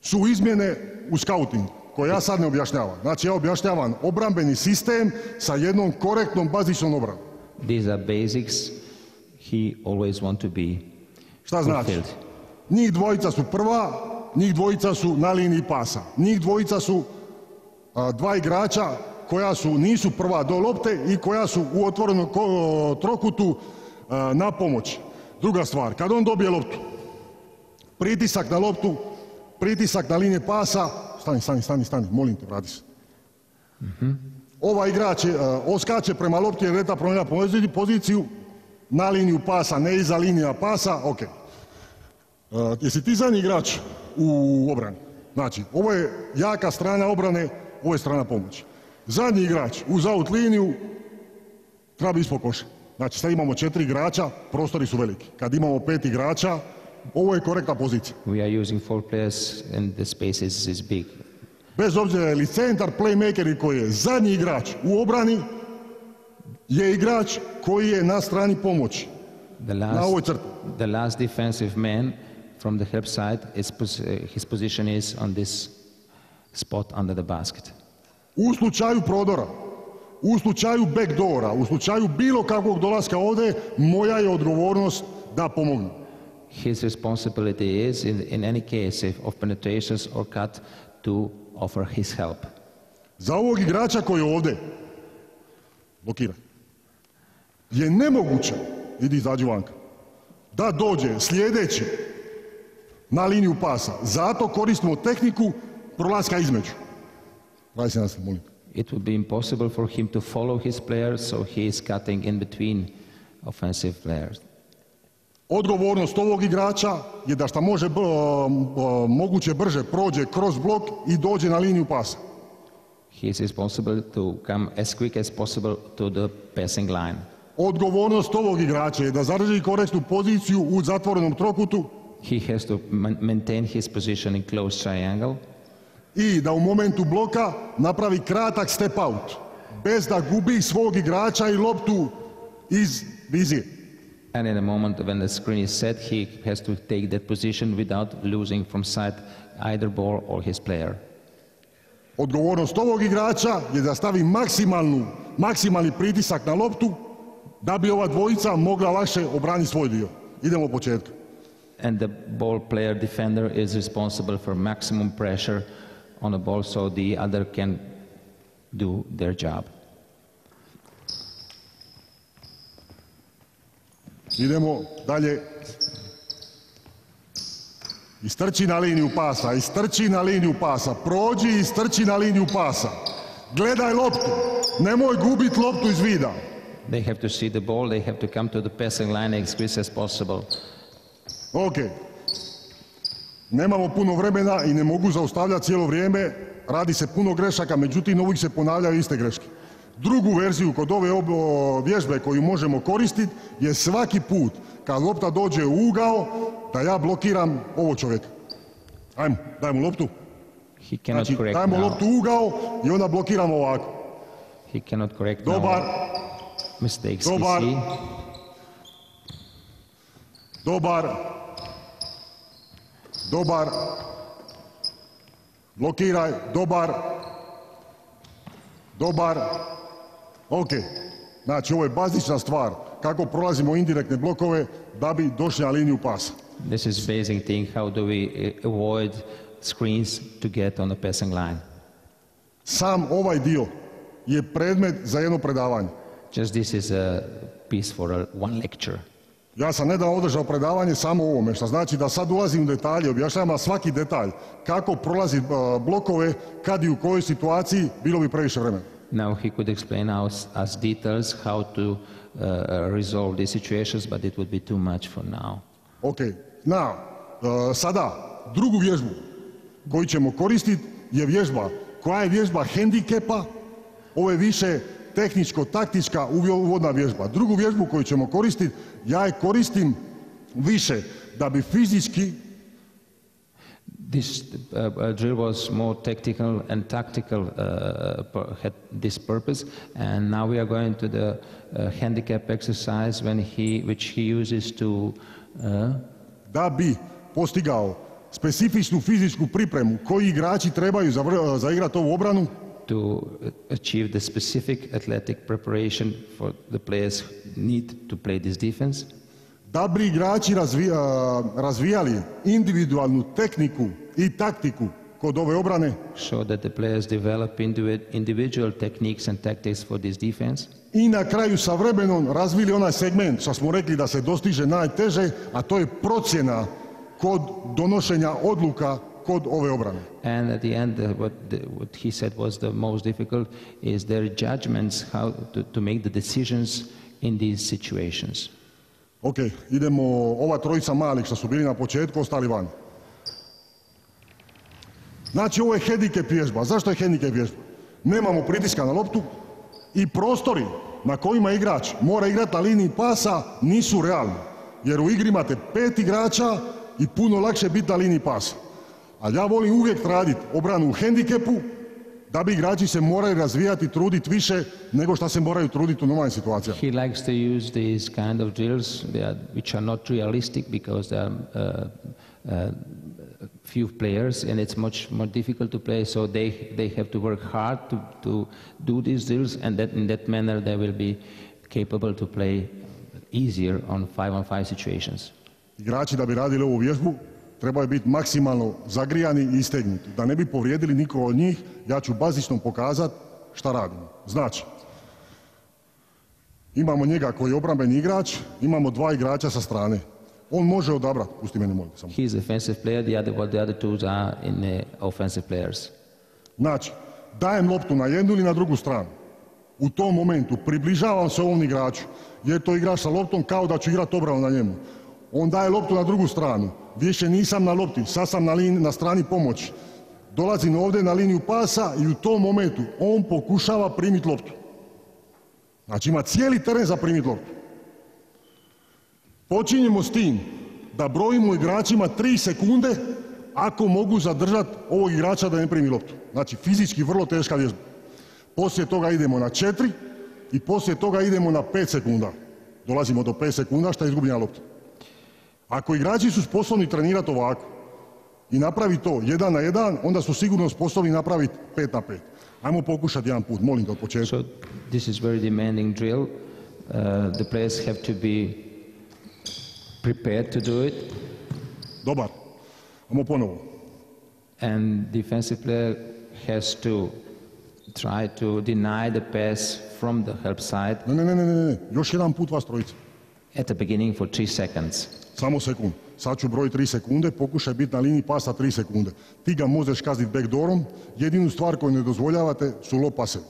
su izmjene u scouting, koje ja sad ne objašnjavam. Znači, ja objašnjavam obrambeni sistem sa jednom korektnom bazičnom obranom. These are basics he always want to be Šta znači? Njih dvojica su prva, njih dvojica su na liniji pasa. Njih dvojica su dva igrača koja su, nisu prva do lopte i koja su u otvorenom trokutu na pomoć. Druga stvar, kad on dobije loptu, pritisak na loptu, pritisak na linije pasa, stani, stani, stani, stani, molim te, vrati se. Ovaj igrač je, oskače prema lopti jer reta promijenja pozi- poziciju na liniju pasa, ne iza linija pasa, ok. Jesi ti zadnji igrač u obrani? Znači, ovo je jaka strana obrane, ovo je strana pomoći. Zadnji igrač uz out liniju treba biti ispod koša. Znači, sad imamo četiri igrača, prostori su veliki. Kad imamo pet igrača, ovo je korektna pozicija. We are using four players and the space is, is big. Bez obzira je li centar, playmaker i koji je zadnji igrač u obrani, je igrač koji je na strani pomoći. The Na ovoj last, crti. the last defensive man from the help side, is, uh, his position is on this spot under the basket. U slučaju prodora, u slučaju backdoora, u slučaju bilo kakvog dolaska ovdje, moja je odgovornost da pomognem. His responsibility is, in, in any case if of penetrations or cut, to offer his help. Za ovog igrača koji je ovdje, blokira, je nemoguće, idi izađi vanka, da dođe sljedeći na liniju pasa. Zato koristimo tehniku prolaska između. Radi se nas, molim. It would be impossible for him to follow his players, so he is cutting in between offensive players. Odgovornost ovog igrača je da šta može b- b- moguće brže prođe kroz blok i dođe na liniju pasa. He is responsible to come as quick as possible to the passing line. Odgovornost ovog igrača je da zadrži korektnu poziciju u zatvorenom trokutu He has to maintain his position in close triangle i da u momentu bloka napravi kratak step out, bez da gubi svog igrača i loptu iz vizije. And in a moment when the screen is set, he has to take that position without losing from sight either ball or his player. Odgovornost ovog igrača je da stavi maksimalnu, maksimalni pritisak na loptu da bi ova dvojica mogla lakše obraniti svoj dio. Idemo od početka. And the ball player defender is responsible for maximum pressure on the ball so the other can do their job. Idemo dalje. Istrči na liniju pasa, istrči na liniju pasa, prođi i istrči na liniju pasa. Gledaj loptu, nemoj gubit loptu iz vida. They have to see the ball, they have to come to the passing line as quick as possible. Ok. Nemamo puno vremena i ne mogu zaustavljati cijelo vrijeme. Radi se puno grešaka, međutim uvijek se ponavljaju iste greške. Drugu verziju kod ove vježbe koju možemo koristiti je svaki put kad lopta dođe u ugao da ja blokiram ovo čovjeka. Ajmo, daj mu loptu. He cannot Znači, correct dajmo now. loptu u ugao i onda blokiramo ovako. He cannot correct Dobar, now mistakes Dobar. dobar, dobar, blokiraj, dobar, dobar, ok. Znači ovo je bazična stvar kako prolazimo indirektne blokove da bi došli na liniju pasa. This is basic thing. How do we uh, avoid screens to get on the passing line? Sam ovaj dio je predmet za jedno predavanje. Just this is a piece for a, one lecture. Ja sam nedavno održao predavanje samo o ovome, što znači da sad ulazim u detalje, objašnjavam vam svaki detalj, kako prolazi uh, blokove, kad i u kojoj situaciji, bilo bi previše vremena. Now he could explain us, us details how to uh, resolve these situations, but it would be too much for now. Ok, na, uh, sada drugu vježbu koju ćemo koristiti je vježba koja je vježba hendikepa, ovo je više tehničko-taktička uvodna vježba. Drugu vježbu koju ćemo koristiti, ja je koristim više da bi fizički This uh, uh, drill was more tactical and tactical, uh, had this purpose, and now we are going to the uh, handicap exercise when he, which he uses to uh, da bi postigao specifičnu fizičku pripremu koji igrači trebaju za, vr- za igrati ovu obranu, to achieve the specific athletic preparation for the players who need to play this defense, da bi igrači razvi- a, razvijali individualnu tehniku i taktiku kod ove obrane. So that the players develop individ- individual techniques and tactics for this defense, i na kraju sa vremenom razvili onaj segment što smo rekli da se dostiže najteže, a to je procjena kod donošenja odluka kod ove obrane. and at the end, what, the, what he said was the most difficult is their judgments, how to, to make the decisions in these situations. Ok, idemo ova trojica malih što su bili na početku, ostali van. Znači ovo je hendikep vježba. Zašto je hendikep vježba? Nemamo pritiska na loptu i prostori na kojima igrač mora igrati na liniji pasa nisu realni. Jer u igri imate pet igrača i puno lakše biti na liniji pasa. A ja volim uvijek raditi obranu u hendikepu da bi igrači se morali razvijati i truditi više nego što se moraju truditi u normalnim situacijama. He likes to use these kind of drills they are, which are not realistic because there are uh, uh, few players and it's much more difficult to play. So they, they have to work hard to, to do these drills and that in that manner they will be capable to play easier on five on five situations. Igrači da bi radili ovu vježbu trebaju biti maksimalno zagrijani i istegnuti. Da ne bi povrijedili niko od njih, ja ću bazično pokazati šta radimo. Znači, imamo njega koji je obrambeni igrač, imamo dva igrača sa strane. On može odabrati, pusti mene molim samo. He's a defensive player, the other, what the other two are in the offensive players. Znači, dajem loptu na jednu ili na drugu stranu. U tom momentu približavam se ovom igraču, jer to igrač sa loptom kao da ću igrati obranu na njemu. On daje loptu na drugu stranu. Više nisam na lopti, sad sam na, lin- na strani pomoći. Dolazim ovdje na liniju pasa i u tom momentu on pokušava primiti loptu. Znači ima cijeli teren za primiti loptu. Počinjemo s tim da brojimo igračima 3 sekunde ako mogu zadržati ovog igrača da ne primi loptu. Znači fizički vrlo teška vježba. Poslije toga idemo na 4 i poslije toga idemo na 5 sekunda. Dolazimo do 5 sekunda što je izgubljena lopta. Ako igrači su sposobni trenirati ovako i napraviti to jedan na jedan, onda su sigurno sposobni napraviti 5 na 5. Ajmo pokušati jedan put, molim te od početka. So this is very demanding drill. Uh, the players have to be prepared to do it, Dobar. Ajmo ponovo. and defensive player has to try to deny the pass from the help side. Ne, ne, ne, ne, ne, ne. Još jedan put vas trojica. At the beginning for three seconds. Samo sekund. Sad ću broj 3 sekunde, pokušaj biti na liniji pasa 3 sekunde. Ti ga možeš kazniti backdoorom, jedinu stvar koju ne dozvoljavate su low passevi.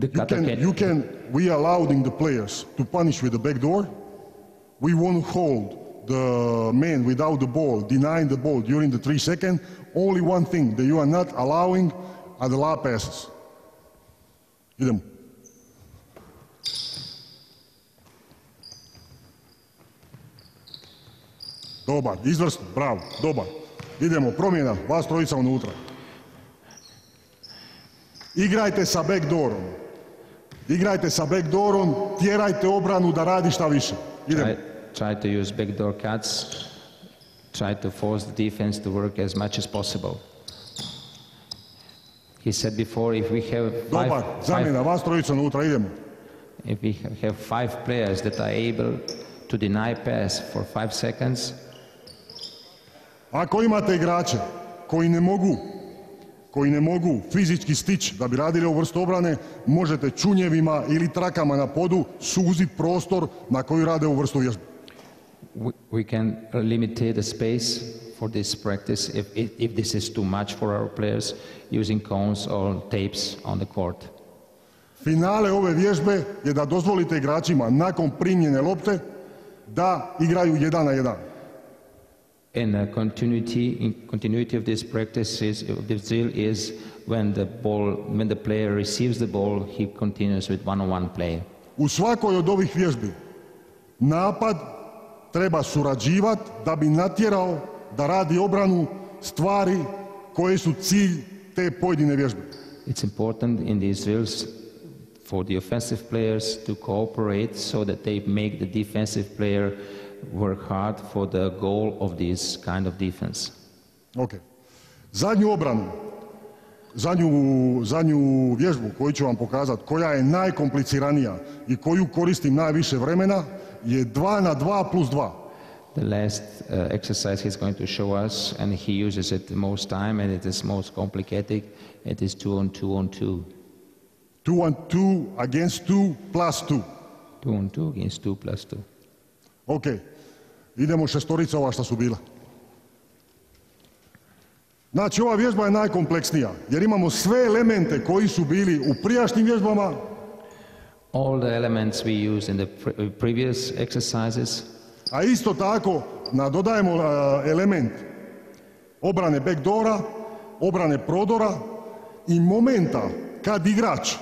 The You can, can, you can, we are allowing the players to punish with the back door. We won't hold the man without the ball, denying the ball during the three second. Only one thing that you are not allowing are the low passes. Idemo. Dobar, izvrsno, bravo, dobar. Idemo, promjena, vas trojica unutra. Igrajte sa backdoorom. Igrajte sa backdoorom, tjerajte obranu da radi šta više. Idemo. try, try to use backdoor cuts, try to force the defense to work as much as possible. He said before, if we have five, Dobar, five zamjena, vas trojica unutra, idemo. if we ha- have five players that are able to deny pass for five seconds, Ako imate igrače koji ne mogu koji ne mogu fizički stići da bi radili ovu vrstu obrane, možete čunjevima ili trakama na podu suziti prostor na koji rade ovu vrstu vježbe. we, can limitate the space for this practice if, if, if this is too much for our players using cones or tapes on the court. Finale ove vježbe je da dozvolite igračima nakon primljene lopte da igraju jedan na jedan. And uh, continuity, in continuity of this practice is, of this drill is when the ball, when the player receives the ball, he continues with one-on-one play. U svakoj od ovih vježbi napad treba surađivati da bi natjerao da radi obranu stvari koje su cilj te pojedine vježbe. It's important in these drills for the offensive players to cooperate so that they make the defensive player work hard for the goal of this kind of defense. Ok. Zadnju obranu, zadnju, zadnju vježbu koju ću vam pokazati, koja je najkompliciranija i koju koristim najviše vremena, je 2 na 2 plus 2. The last uh, exercise he's going to show us, and he uses it the most time, and it is most complicated. It is two on two on two, 2 on 2 against 2 plus 2. two on two against two plus two. Ok. Idemo šestorica ova što su bila. Znači, ova vježba je najkompleksnija, jer imamo sve elemente koji su bili u prijašnjim vježbama, All the elements we used in the pre- previous exercises, a isto tako nadodajemo a, element obrane backdoora, obrane prodora i momenta kad igrač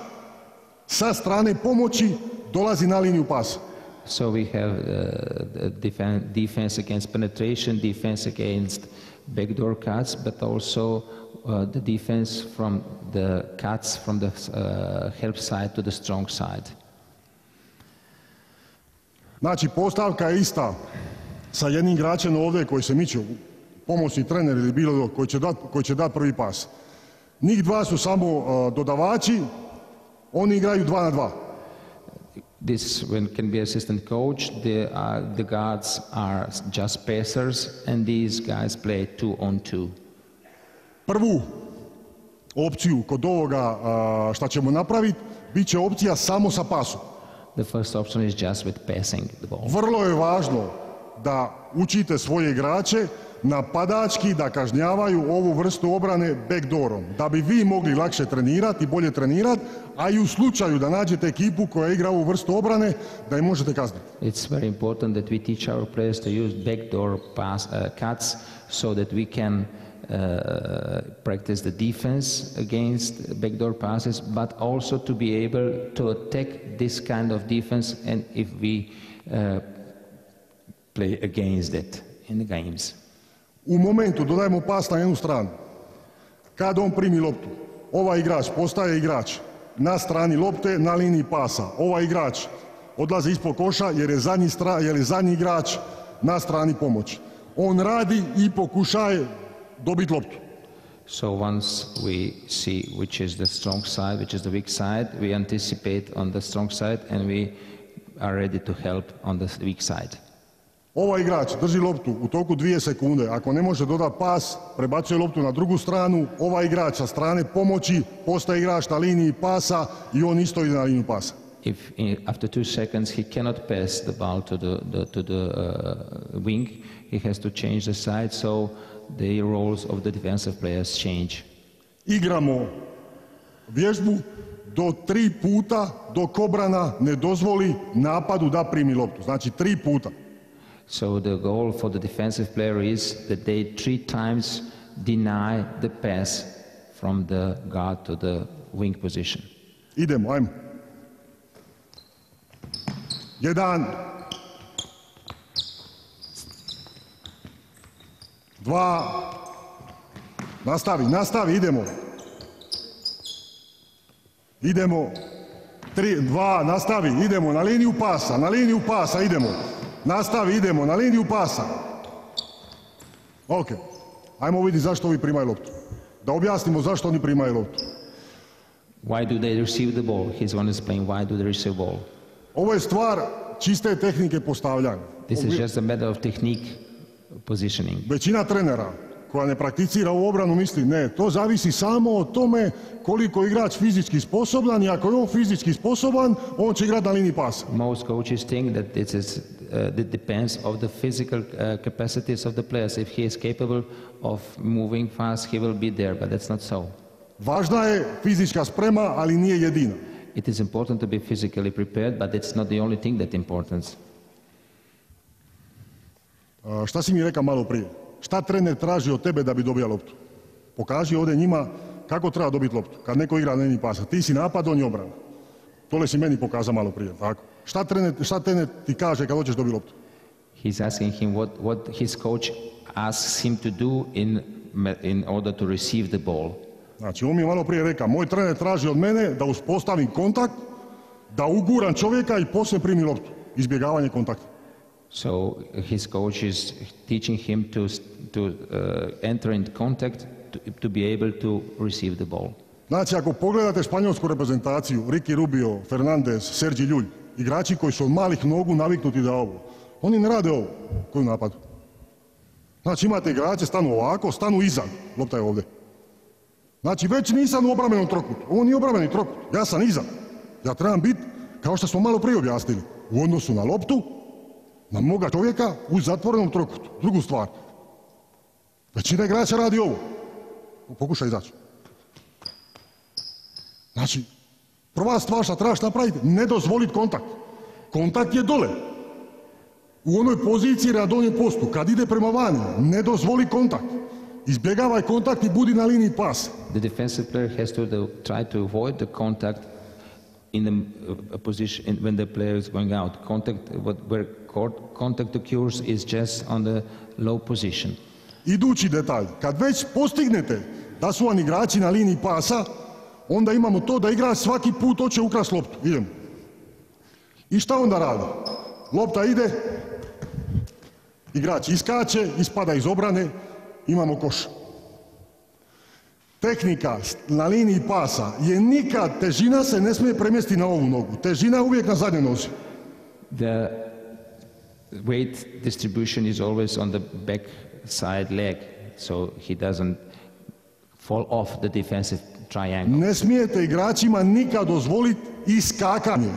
sa strane pomoći dolazi na liniju pasa. So we have uh, defen- defense against penetration, defense against backdoor cuts, but also uh, the defense from the cuts from the uh, help side to the strong side. Znači, postavka je ista sa jednim igračem ovdje koji se miče, pomoćni trener ili bilo koji će dati koji će dat prvi pas. Njih dva su samo a, dodavači, oni igraju dva na dva. This when can be assistant coach. The uh, the guards are just passers, and these guys play two on two. Prvu opciju kod ovoga a, šta ćemo napraviti, bit će opcija samo sa pasom. The first option is just with passing the ball. Vrlo je važno da učite svoje igrače napadački da kažnjavaju ovu vrstu obrane backdoorom, da bi vi mogli lakše trenirati i bolje trenirati, a i u slučaju da nađete ekipu koja igra ovu vrstu obrane, da je možete kazniti. It's very important that we teach our players to use backdoor pass uh, cuts so that we can uh, practice the defense against backdoor passes, but also to be able to attack this kind of defense and if we uh, play against it in the games. U momentu dodajemo pas na jednu stranu. Kad on primi loptu, ovaj igrač postaje igrač na strani lopte na liniji pasa. Ovaj igrač odlazi ispod koša jer je zadnji, stra, jer je zadnji igrač na strani pomoći. On radi i pokušaje dobiti loptu. So once we see which is the strong side, which is the weak side, we anticipate on the strong side and we are ready to help on the weak side. Ovaj igrač drži loptu u toku dvije sekunde. Ako ne može dodati pas, prebacuje loptu na drugu stranu. Ovaj igrač sa strane pomoći postaje igrač na liniji pasa i on isto ide na liniju pasa. if in, after two seconds he cannot pass the ball to the, the to the uh, wing, he has to change the side. So the roles of the defensive players change. Igramo vježbu do tri puta dok obrana ne dozvoli napadu da primi loptu. Znači tri puta. So the goal for the defensive player is that they three times deny the pass from the guard to the wing position. Idemo, ajmo. Jedan. Dva. Nastavi, nastavi, idemo. Idemo. Tri, dva, nastavi, idemo na liniju pasa, na liniju pasa, idemo. Nastavi, idemo, na liniju pasa. Ok. Ajmo vidjeti zašto ovi primaju loptu. Da objasnimo zašto oni primaju loptu. Why do they receive the ball? He's going to explain why do they receive ball. Ovo je stvar čiste tehnike postavljanja. This is just a matter of technique positioning. Većina trenera koja ne prakticira u obranu misli ne, to zavisi samo o tome koliko je igrač fizički sposoban i ako je on fizički sposoban, on će igrati na liniji pasa. Most coaches think that this is uh, depends of the physical uh, capacities of the players. If he is capable of moving fast, he will be there, but that's not so. Važna je fizička sprema, ali nije jedina. It is important to be physically prepared, but it's not the only thing that importance. A, šta si mi rekao malo prije? Šta trener traži od tebe da bi dobio loptu? Pokaži ovdje njima kako treba dobiti loptu. Kad neko igra na liniji pasa, ti si napad, on je obrana. Tole si meni pokazao malo prije, tako? Šta trener, šta trener ti kaže kad hoćeš dobiti loptu? He's asking him what, what his coach asks him to do in, in order to receive the ball. Znači, on mi je malo prije rekao, moj trener traži od mene da uspostavim kontakt, da uguram čovjeka i poslije primim loptu. Izbjegavanje kontakta. So his coach is teaching him to, to uh, enter in contact to, to be able to receive the ball. Znači, ako pogledate španjolsku reprezentaciju, Ricky Rubio, Fernandez, Sergi Ljulj, igrači koji su od malih nogu naviknuti da ovo, oni ne rade ovo koju napadu. Znači, imate igrače, stanu ovako, stanu iza, lopta je ovdje. Znači, već nisam u obrambenom trokutu. Ovo nije obrambeni trokut, ja sam iza. Ja trebam biti, kao što smo malo prije objasnili, u odnosu na loptu, na moga čovjeka u zatvorenom trokutu. Drugu stvar. Većina igrača radi ovo. Pokušaj izaći. Znači, prva stvar što trebaš napraviti, ne dozvoliti kontakt. Kontakt je dole. U onoj poziciji na donjem postu. Kad ide prema vani, ne dozvoli kontakt. Izbjegavaj kontakt i budi na liniji pasa. The defensive player has to do, try to avoid the contact in the uh, position in, when the player is going out. Contact, what, where contact occurs is just on the low position. Idući detalj, kad već postignete da su vam igrači na liniji pasa, onda imamo to da igrač svaki put hoće ukras loptu. Idemo. I šta onda radi? Lopta ide, igrač iskače, ispada iz obrane, imamo koš. Tehnika na liniji pasa je nikad, težina se ne smije premjestiti na ovu nogu. Težina je uvijek na zadnjoj nozi. The weight distribution is always on the back side leg, so he doesn't fall off the defensive triangle. Ne smijete igračima nikad dozvoliti iskakanje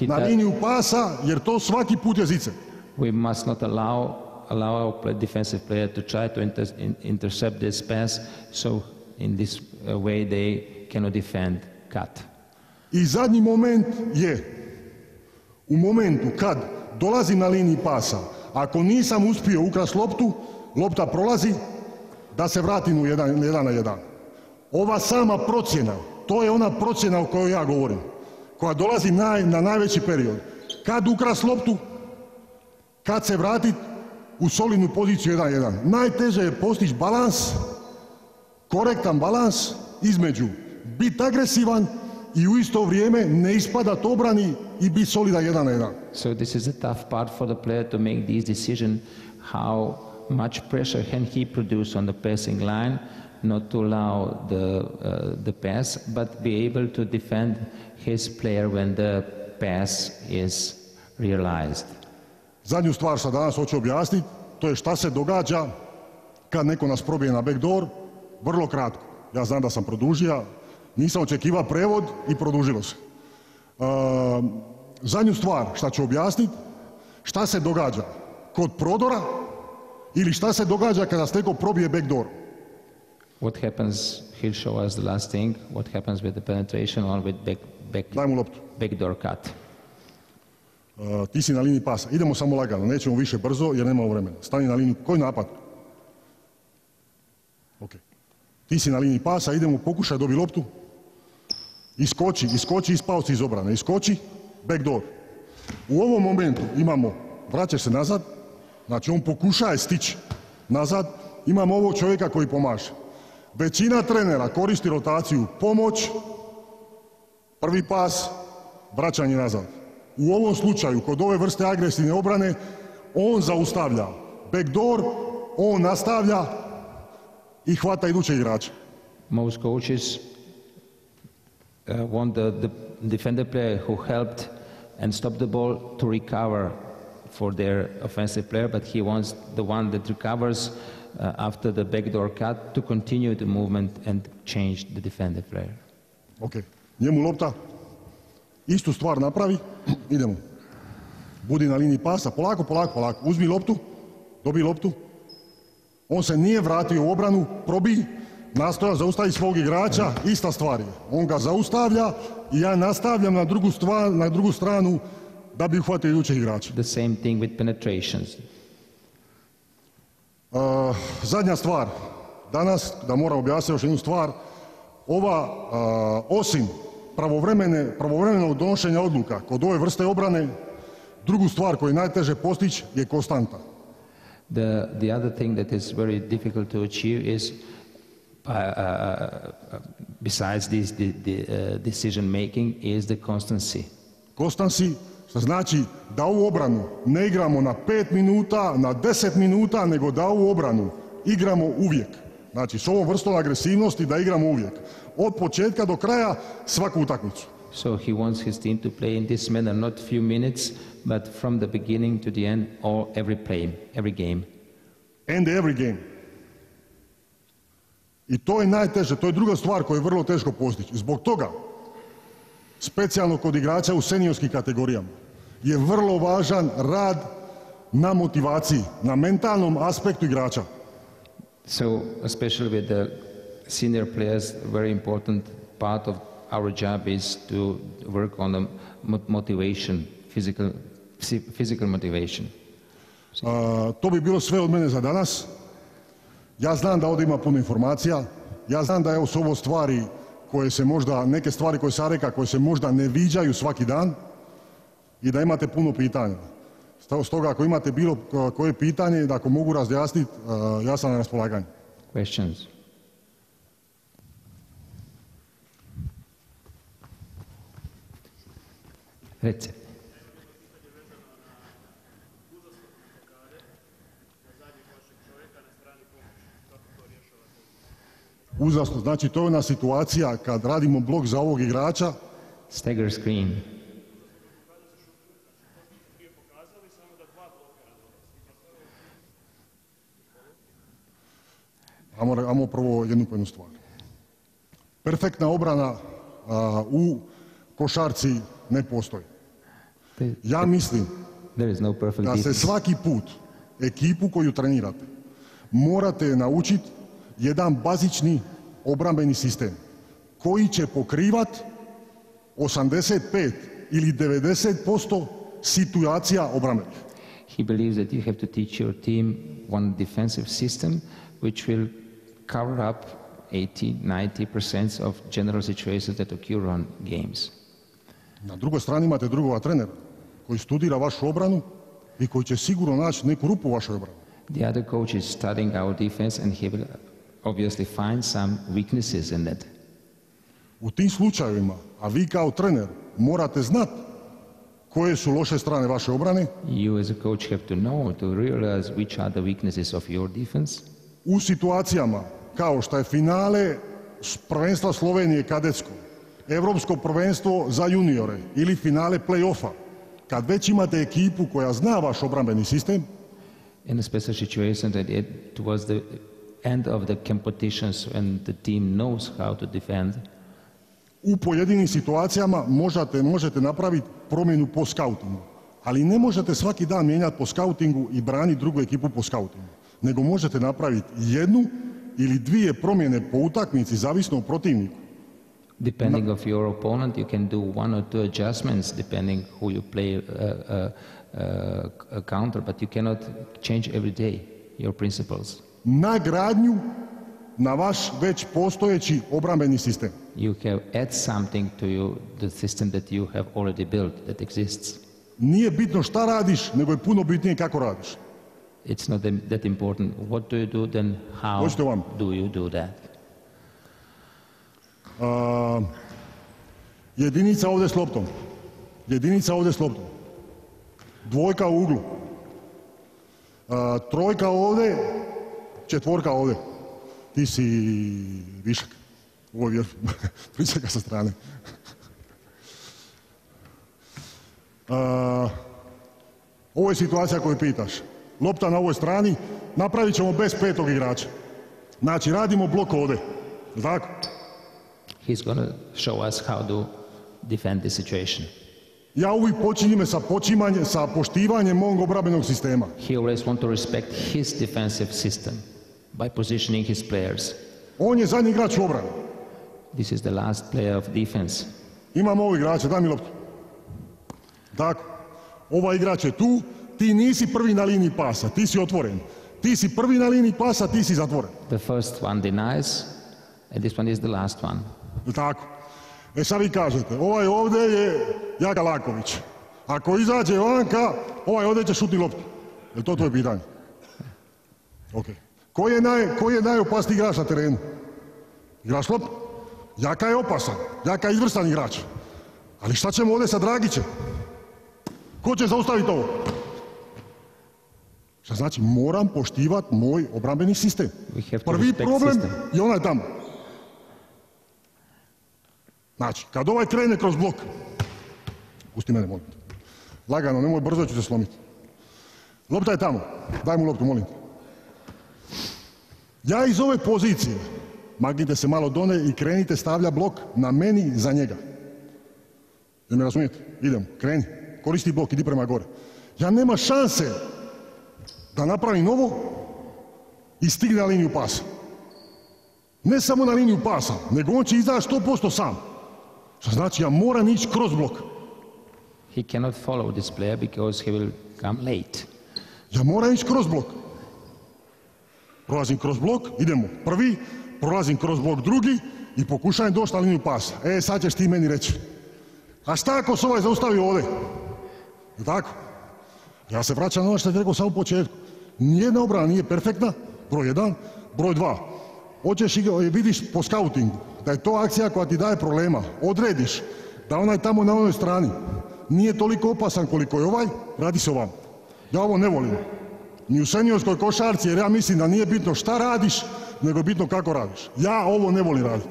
na liniju pasa, jer to svaki put je zice. We must not allow allow our defensive player to try to inter- in- intercept this pass, so in this uh, way they cannot defend cut. I zadnji moment je u momentu kad dolazim na liniji pasa, ako nisam uspio ukras loptu, lopta prolazi, da se vratim u jedan, jedan na jedan. Ova sama procjena, to je ona procjena o kojoj ja govorim, koja dolazi naj, na najveći period. Kad ukras loptu, kad se vratit u solidnu poziciju 1-1. Najteže je postići balans, korektan balans između biti agresivan i u isto vrijeme ne ispadat obrani i biti solidan 1 na 1. So this is a tough part for the player to make this decision how much pressure can he produce on the passing line not to allow the, uh, the pass but be able to defend his player when the pass is realized. Zadnju stvar što danas hoću objasniti, to je šta se događa kad neko nas probije na backdoor, vrlo kratko. Ja znam da sam produžio, nisam očekivao prevod i produžilo se. zadnju stvar šta ću objasniti, šta se događa kod prodora ili šta se događa kada se neko probije backdoor. What happens, he'll show us the last thing, what happens with the penetration or with back, back, Daj mu loptu. backdoor cut. Uh, ti si na liniji pasa. Idemo samo lagano, nećemo više brzo jer nemamo vremena. Stani na liniju. Koji napad? Ok. Ti si na liniji pasa, idemo, pokušaj dobi loptu. Iskoči, iskoči, ispao si iz obrane. Iskoči, backdoor. U ovom momentu imamo, vraćaš se nazad, znači on pokušaje stići nazad, imamo ovog čovjeka koji pomaže. Većina trenera koristi rotaciju pomoć, prvi pas, vraćanje nazad. U ovom slučaju, kod ove vrste agresivne obrane, on zaustavlja backdoor, on nastavlja i hvata idućeg igrača. Most coaches uh, want the, the defender player who helped and stopped the ball to recover for their offensive player, but he wants the one that recovers uh, after the backdoor cut to continue the movement and change the defender player. Ok, njemu lopta, istu stvar napravi, idemo. Budi na liniji pasa, polako, polako, polako, uzmi loptu, dobi loptu. On se nije vratio u obranu, probi, nastoja zaustavi svog igrača, ista stvar je. On ga zaustavlja i ja nastavljam na drugu, stvar, na drugu stranu da bi uhvatio idućeg igrača. The same thing with penetrations. Zadnja stvar, danas, da moram objasniti još jednu stvar, ova, osim pravovremene, pravovremenog donošenja odluka kod ove vrste obrane, drugu stvar koju je najteže postići je konstanta. The, the other thing that is very difficult to achieve is, uh, uh, besides this the, the, uh, decision making, is the constancy. Konstansi, što znači da ovu obranu ne igramo na 5 minuta, na 10 minuta, nego da ovu obranu igramo uvijek. Znači, s ovom vrstom agresivnosti da igramo uvijek. Od početka do kraja svaku utakmicu. So he wants his team to play in this manner, not few minutes, but from the beginning to the end, all every play, every game. And every game. I to je najteže, to je druga stvar koju je vrlo teško postići. Zbog toga, specijalno kod igrača u seniorskim kategorijama, je vrlo važan rad na motivaciji, na mentalnom aspektu igrača. So, especially with the senior players, very important part of our job is to work on the mo- motivation, physical, phy- physical motivation. A, to bi bilo sve od mene za danas. Ja znam da ovdje ima puno informacija, ja znam da su ovo stvari koje se možda, neke stvari koje sam rekao, koje se možda ne viđaju svaki dan i da imate puno pitanja. Sto- Stoga ako imate bilo ko- koje pitanje, da ako mogu razjasniti, a, ja sam na raspolaganju. Questions? Reci. Uzasno, znači to je ona situacija kad radimo blok za ovog igrača, Stagger screen. Ajmo, ajmo prvo jednu po jednu stvar. Perfektna obrana a, u košarci ne postoji. Ja mislim There is no perfect da se svaki put ekipu koju trenirate morate naučiti jedan bazični obrambeni sistem koji će pokrivat 85 ili 90% situacija obrambenih. He believes that you have to teach your team one defensive system which will cover up 80, 90% of general situations that occur on games. Na drugoj strani imate drugoga trenera koji studira vašu obranu i koji će sigurno naći neku rupu u vašoj obrani. The other coach is studying our defense and he will obviously find some weaknesses in it. U tim slučajevima, a vi kao trener morate znati koje su loše strane vaše obrane, You as a coach have to know, to realize which are the weaknesses of your defense. u situacijama kao što je finale prvenstva Slovenije kadetsko, Europsko prvenstvo za juniore ili finale play-offa, kad već imate ekipu koja zna vaš obrambeni sistem, In a special situation that it towards the end of the competitions when the team knows how to defend, u pojedinim situacijama možete, možete napraviti promjenu po skautingu. Ali ne možete svaki dan mijenjati po skautingu i braniti drugu ekipu po skautingu. Nego možete napraviti jednu ili dvije promjene po utakmici, zavisno o protivniku. Depending of your opponent, you can do one or two adjustments depending who you play uh, uh, uh, a counter, but you cannot change every day your principles. Na gradnju na vaš već postojeći obrambeni sistem. You have add something to you, the system that you have already built that exists. Nije bitno šta radiš, nego je puno bitnije kako radiš. It's not that- important what do you do, then how Hoćete vam? do you do that? A, jedinica ovdje s loptom. Jedinica ovdje s loptom. Dvojka u uglu. A, trojka ovdje, četvorka ovdje. Ti si višak. Ovo je pričaka sa strane. Ovo je situacija koju pitaš. Lopta na ovoj strani, napravit ćemo bez petog igrača. Znači, radimo blok ovdje. Tako? He's to show us how to defend the situation. Ja uvijek počinjem sa počimanjem, sa poštivanjem mog obrambenog sistema. He always want to respect his defensive system by positioning his players. On je zadnji igrač u obrani. This is the last player of defense. Imam ovog igrača, daj mi loptu. Tako. Ovaj igrač je tu, ti nisi prvi na liniji pasa, ti si otvoren. Ti si prvi na liniji pasa, ti si zatvoren. The first one denies, and this one is the last one. Tako. E sad vi kažete, ovaj ovdje je Jaka Laković. Ako izađe vanka, ovaj ovdje će šuti loptu. Je to tvoje pitanje? Ok. Koji je, naj, koji je najopasniji igrač na terenu? Igrač loptu? Jaka je opasan, Jaka je izvrstan igrač. Ali šta ćemo ovdje sa Dragićem? Ko će zaustaviti ovo? Šta znači, moram poštivati moj obrambeni sistem. Prvi problem system. je onaj tamo. Znači, kad ovaj krene kroz blok, pusti mene, molim. Lagano, nemoj brzo ću se slomiti. Lopta je tamo, daj mu loptu, molim. Ja iz ove pozicije, magnite se malo done i krenite stavlja blok na meni za njega. Jel me razumijete? Idemo, kreni. Koristi blok, idi prema gore. Ja nema šanse da napravim ovo i stigne na liniju pasa. Ne samo na liniju pasa, nego on će izaći 100% sam. Što znači ja moram ići kroz blok. He cannot follow this player because he will come late. Ja moram ići kroz blok. Prolazim kroz blok, idemo prvi, prolazim kroz blok drugi i pokušajem doći na liniju pasa. E, sad ćeš ti meni reći. A šta ako se ovaj zaustavi ovdje? Je tako? Ja se vraćam na ono što sam rekao samo u početku. Nijedna obrana nije perfektna, broj jedan. Broj dva, hoćeš igra, vidiš po skautingu da je to akcija koja ti daje problema. Odrediš da onaj tamo na onoj strani nije toliko opasan koliko je ovaj, radi se o vama. Ja ovo ne volim. Ni u seniorskoj košarci jer ja mislim da nije bitno šta radiš, nego bitno kako radiš. Ja ovo ne volim raditi.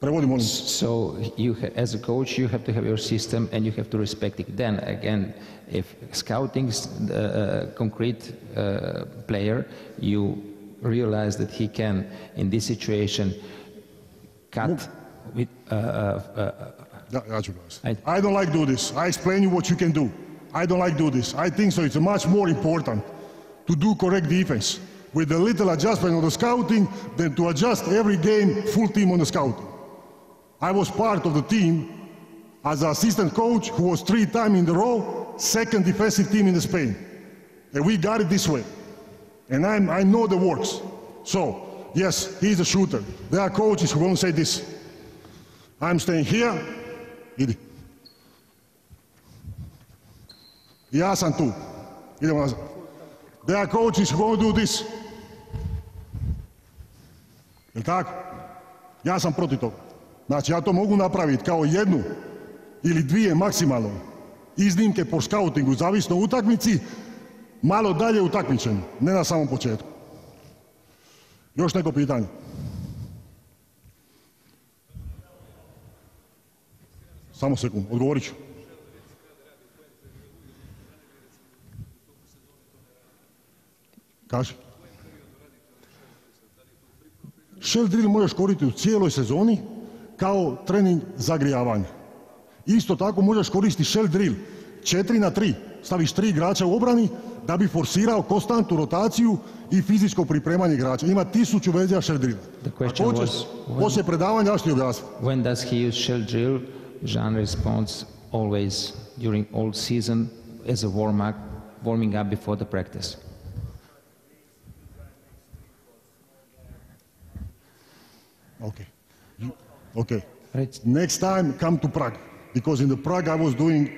Prevodi molim. So you, ha- as a coach, you have to have your system and you have to respect it. Then again, if scouting s- the uh, concrete uh, player, you realize that he can, in this situation, cut with. Uh, uh, uh, Ja, ja ću glasiti. Ajde. I don't like do this. I explain you what you can do. I don't like do this. I think so it's much more important to do correct defense with a little adjustment on the scouting than to adjust every game full team on the scouting. I was part of the team as an assistant coach who was three times in the row second defensive team in Spain. And we got it this way. And I'm, I know the works. So, yes, he's a shooter. There are coaches who won't say this. I'm staying here. Ja sam tu. Idemo nazad. There are coaches who do this. Jel tako? Ja sam protiv toga. Znači ja to mogu napraviti kao jednu ili dvije maksimalno iznimke po skautingu, zavisno utakmici, malo dalje u takmičenju, ne na samom početku. Još neko pitanje? Samo sekund, odgovorit ću. Kaži. Shell drill možeš koristiti u cijeloj sezoni kao trening zagrijavanja. Isto tako možeš koristiti shell drill, 4 na 3, staviš tri igrača u obrani da bi forsirao konstantnu rotaciju i fizičko pripremanje igrača. Ima tisuću verzija shell drilla. When- poslije predavanja ja ću ti objasniti. When does he use shell drill? Jean responds always during all season as a warm up, warming up before the practice. Okay. You- Okay. Next time, come to Prague. Because in the Prague, I was doing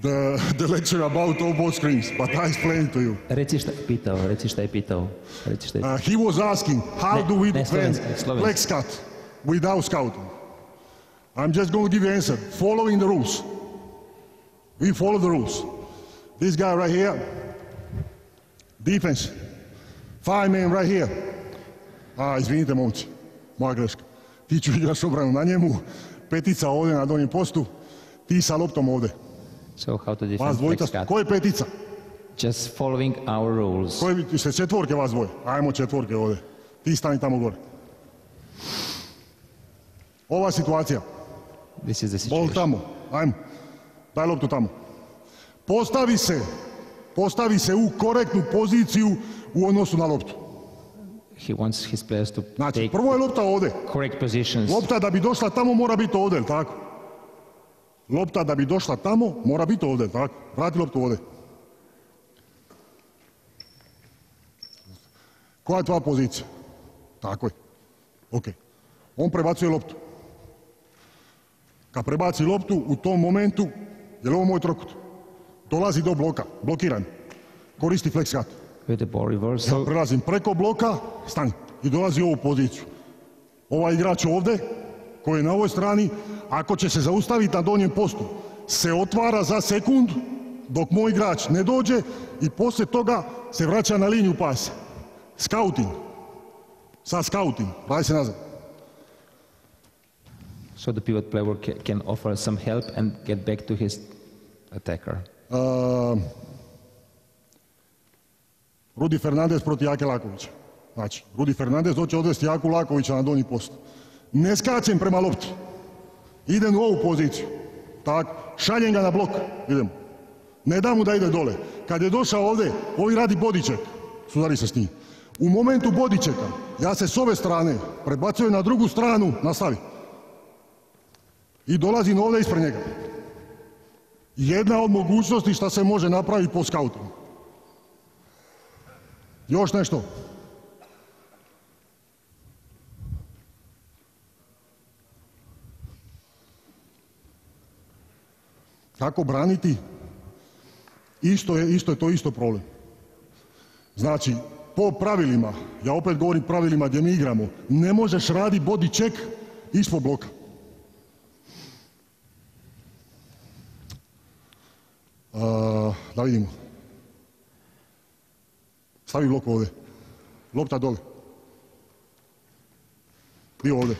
the, the lecture about all both screens, but I explained to you. Reci šta je pitao, reci šta je pitao. Reci šta je Uh, he was asking, how Ne, do we defend flex cut without scouting? I'm just going to give you an answer. Following the rules. We follow the rules. This guy right here, defense. Five men right here. Ah, izvinite momci, moja greška. Ti ću igraš obranu na njemu, petica ovdje na donjem postu, ti sa loptom ovdje. So how to Vas defend dvojica, flex cut? ko je petica? Just following our rules. Koje bi se četvorke vas dvoje? Ajmo četvorke ovdje. Ti stani tamo gore. Ova situacija. This is the Bol situation. tamo. Ajmo. Daj loptu tamo. Postavi se. Postavi se u korektnu poziciju u odnosu na loptu. He wants his players to Znači, take prvo je lopta ovdje. correct positions. Lopta da bi došla tamo mora biti ovdje, jel tako? Lopta da bi došla tamo mora biti ovdje, jel tako? Vrati loptu ovdje. Koja je tvoja pozicija? Tako je. Ok. On prebacuje loptu. Kad prebaci loptu, u tom momentu, je li ovo moj trokut? Dolazi do bloka, blokiran. Koristi flex cut. With the ball Ja reversal, prelazim preko bloka, stani, i dolazi u ovu poziciju. Ovaj igrač ovdje, koji je na ovoj strani, ako će se zaustaviti na donjem postu, se otvara za sekund, dok moj igrač ne dođe i poslije toga se vraća na liniju pasa. Scouting. Sa scouting. Vrati se nazad. so the pivot player ca- can offer some help and get back to his attacker. Uh, Rudi Fernandez protiv Jake Lakovića. Znači, Rudi Fernandez hoće odvesti Jaku Lakovića na donji post. Ne skačem prema lopti. Idem u ovu poziciju. Tako, šaljem ga na blok. Idemo. Ne dam mu da ide dole. Kad je došao ovdje, ovi radi bodiček. Sudari se s njim. U momentu bodičeka, ja se s ove strane prebacujem na drugu stranu, nastavi. I dolazim ovdje ispred njega jedna od mogućnosti što se može napraviti po skautingu. Još nešto. Kako braniti? Isto je, isto je to isto problem. Znači, po pravilima, ja opet govorim pravilima gdje mi igramo, ne možeš raditi body check ispod bloka. Uh, da vidimo. Stavi blok ovdje. Lopta dole. I ovdje.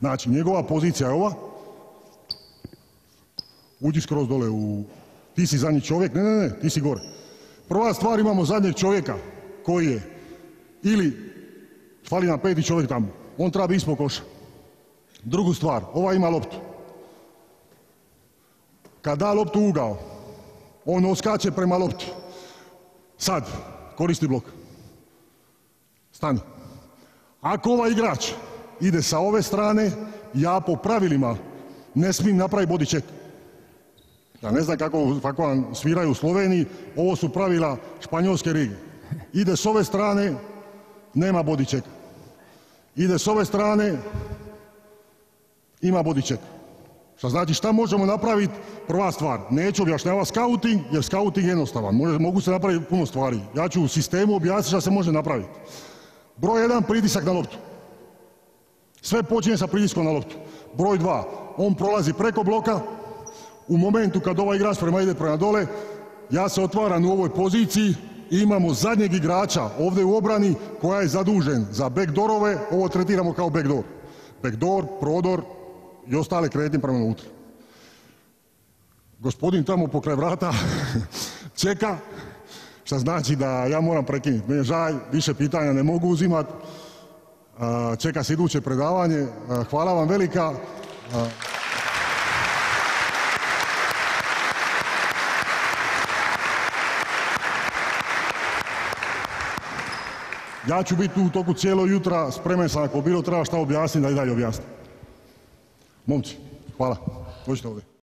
Znači, njegova pozicija je ova. Uđi skroz dole u... Ti si zadnji čovjek. Ne, ne, ne, ti si gore. Prva stvar imamo zadnjeg čovjeka koji je ili fali nam peti čovjek tamo. On treba biti ispod koša. Drugu stvar, ova ima loptu. Kad da loptu ugao, on oskače prema lopti. Sad, koristi blok. Stani. Ako ovaj igrač ide sa ove strane, ja po pravilima ne smijem napraviti body check. Ja ne znam kako, kako vam sviraju u Sloveniji, ovo su pravila španjolske lige. Ide s ove strane, nema body check. Ide s ove strane, ima body check. Što znači šta možemo napraviti? Prva stvar, neću objašnjavati scouting, jer scouting je jednostavan. Mogu se napraviti puno stvari. Ja ću u sistemu objasniti šta se može napraviti. Broj jedan, pritisak na loptu. Sve počinje sa pritiskom na loptu. Broj dva, on prolazi preko bloka. U momentu kad ovaj igrač prema ide prema dole, ja se otvaram u ovoj poziciji i imamo zadnjeg igrača ovdje u obrani koja je zadužen za backdoorove, ovo tretiramo kao backdoor. Backdoor, prodor, i ostale kretnje prema unutra. Gospodin tamo pokraj vrata čeka, što znači da ja moram prekinuti. Meni je žaj, više pitanja ne mogu uzimat. čeka se iduće predavanje. Hvala vam velika. Ja ću biti tu u toku cijelo jutra, spreman sam ako bilo treba šta objasniti da i dalje objasnim. Momci, hvala. Dođite ovdje.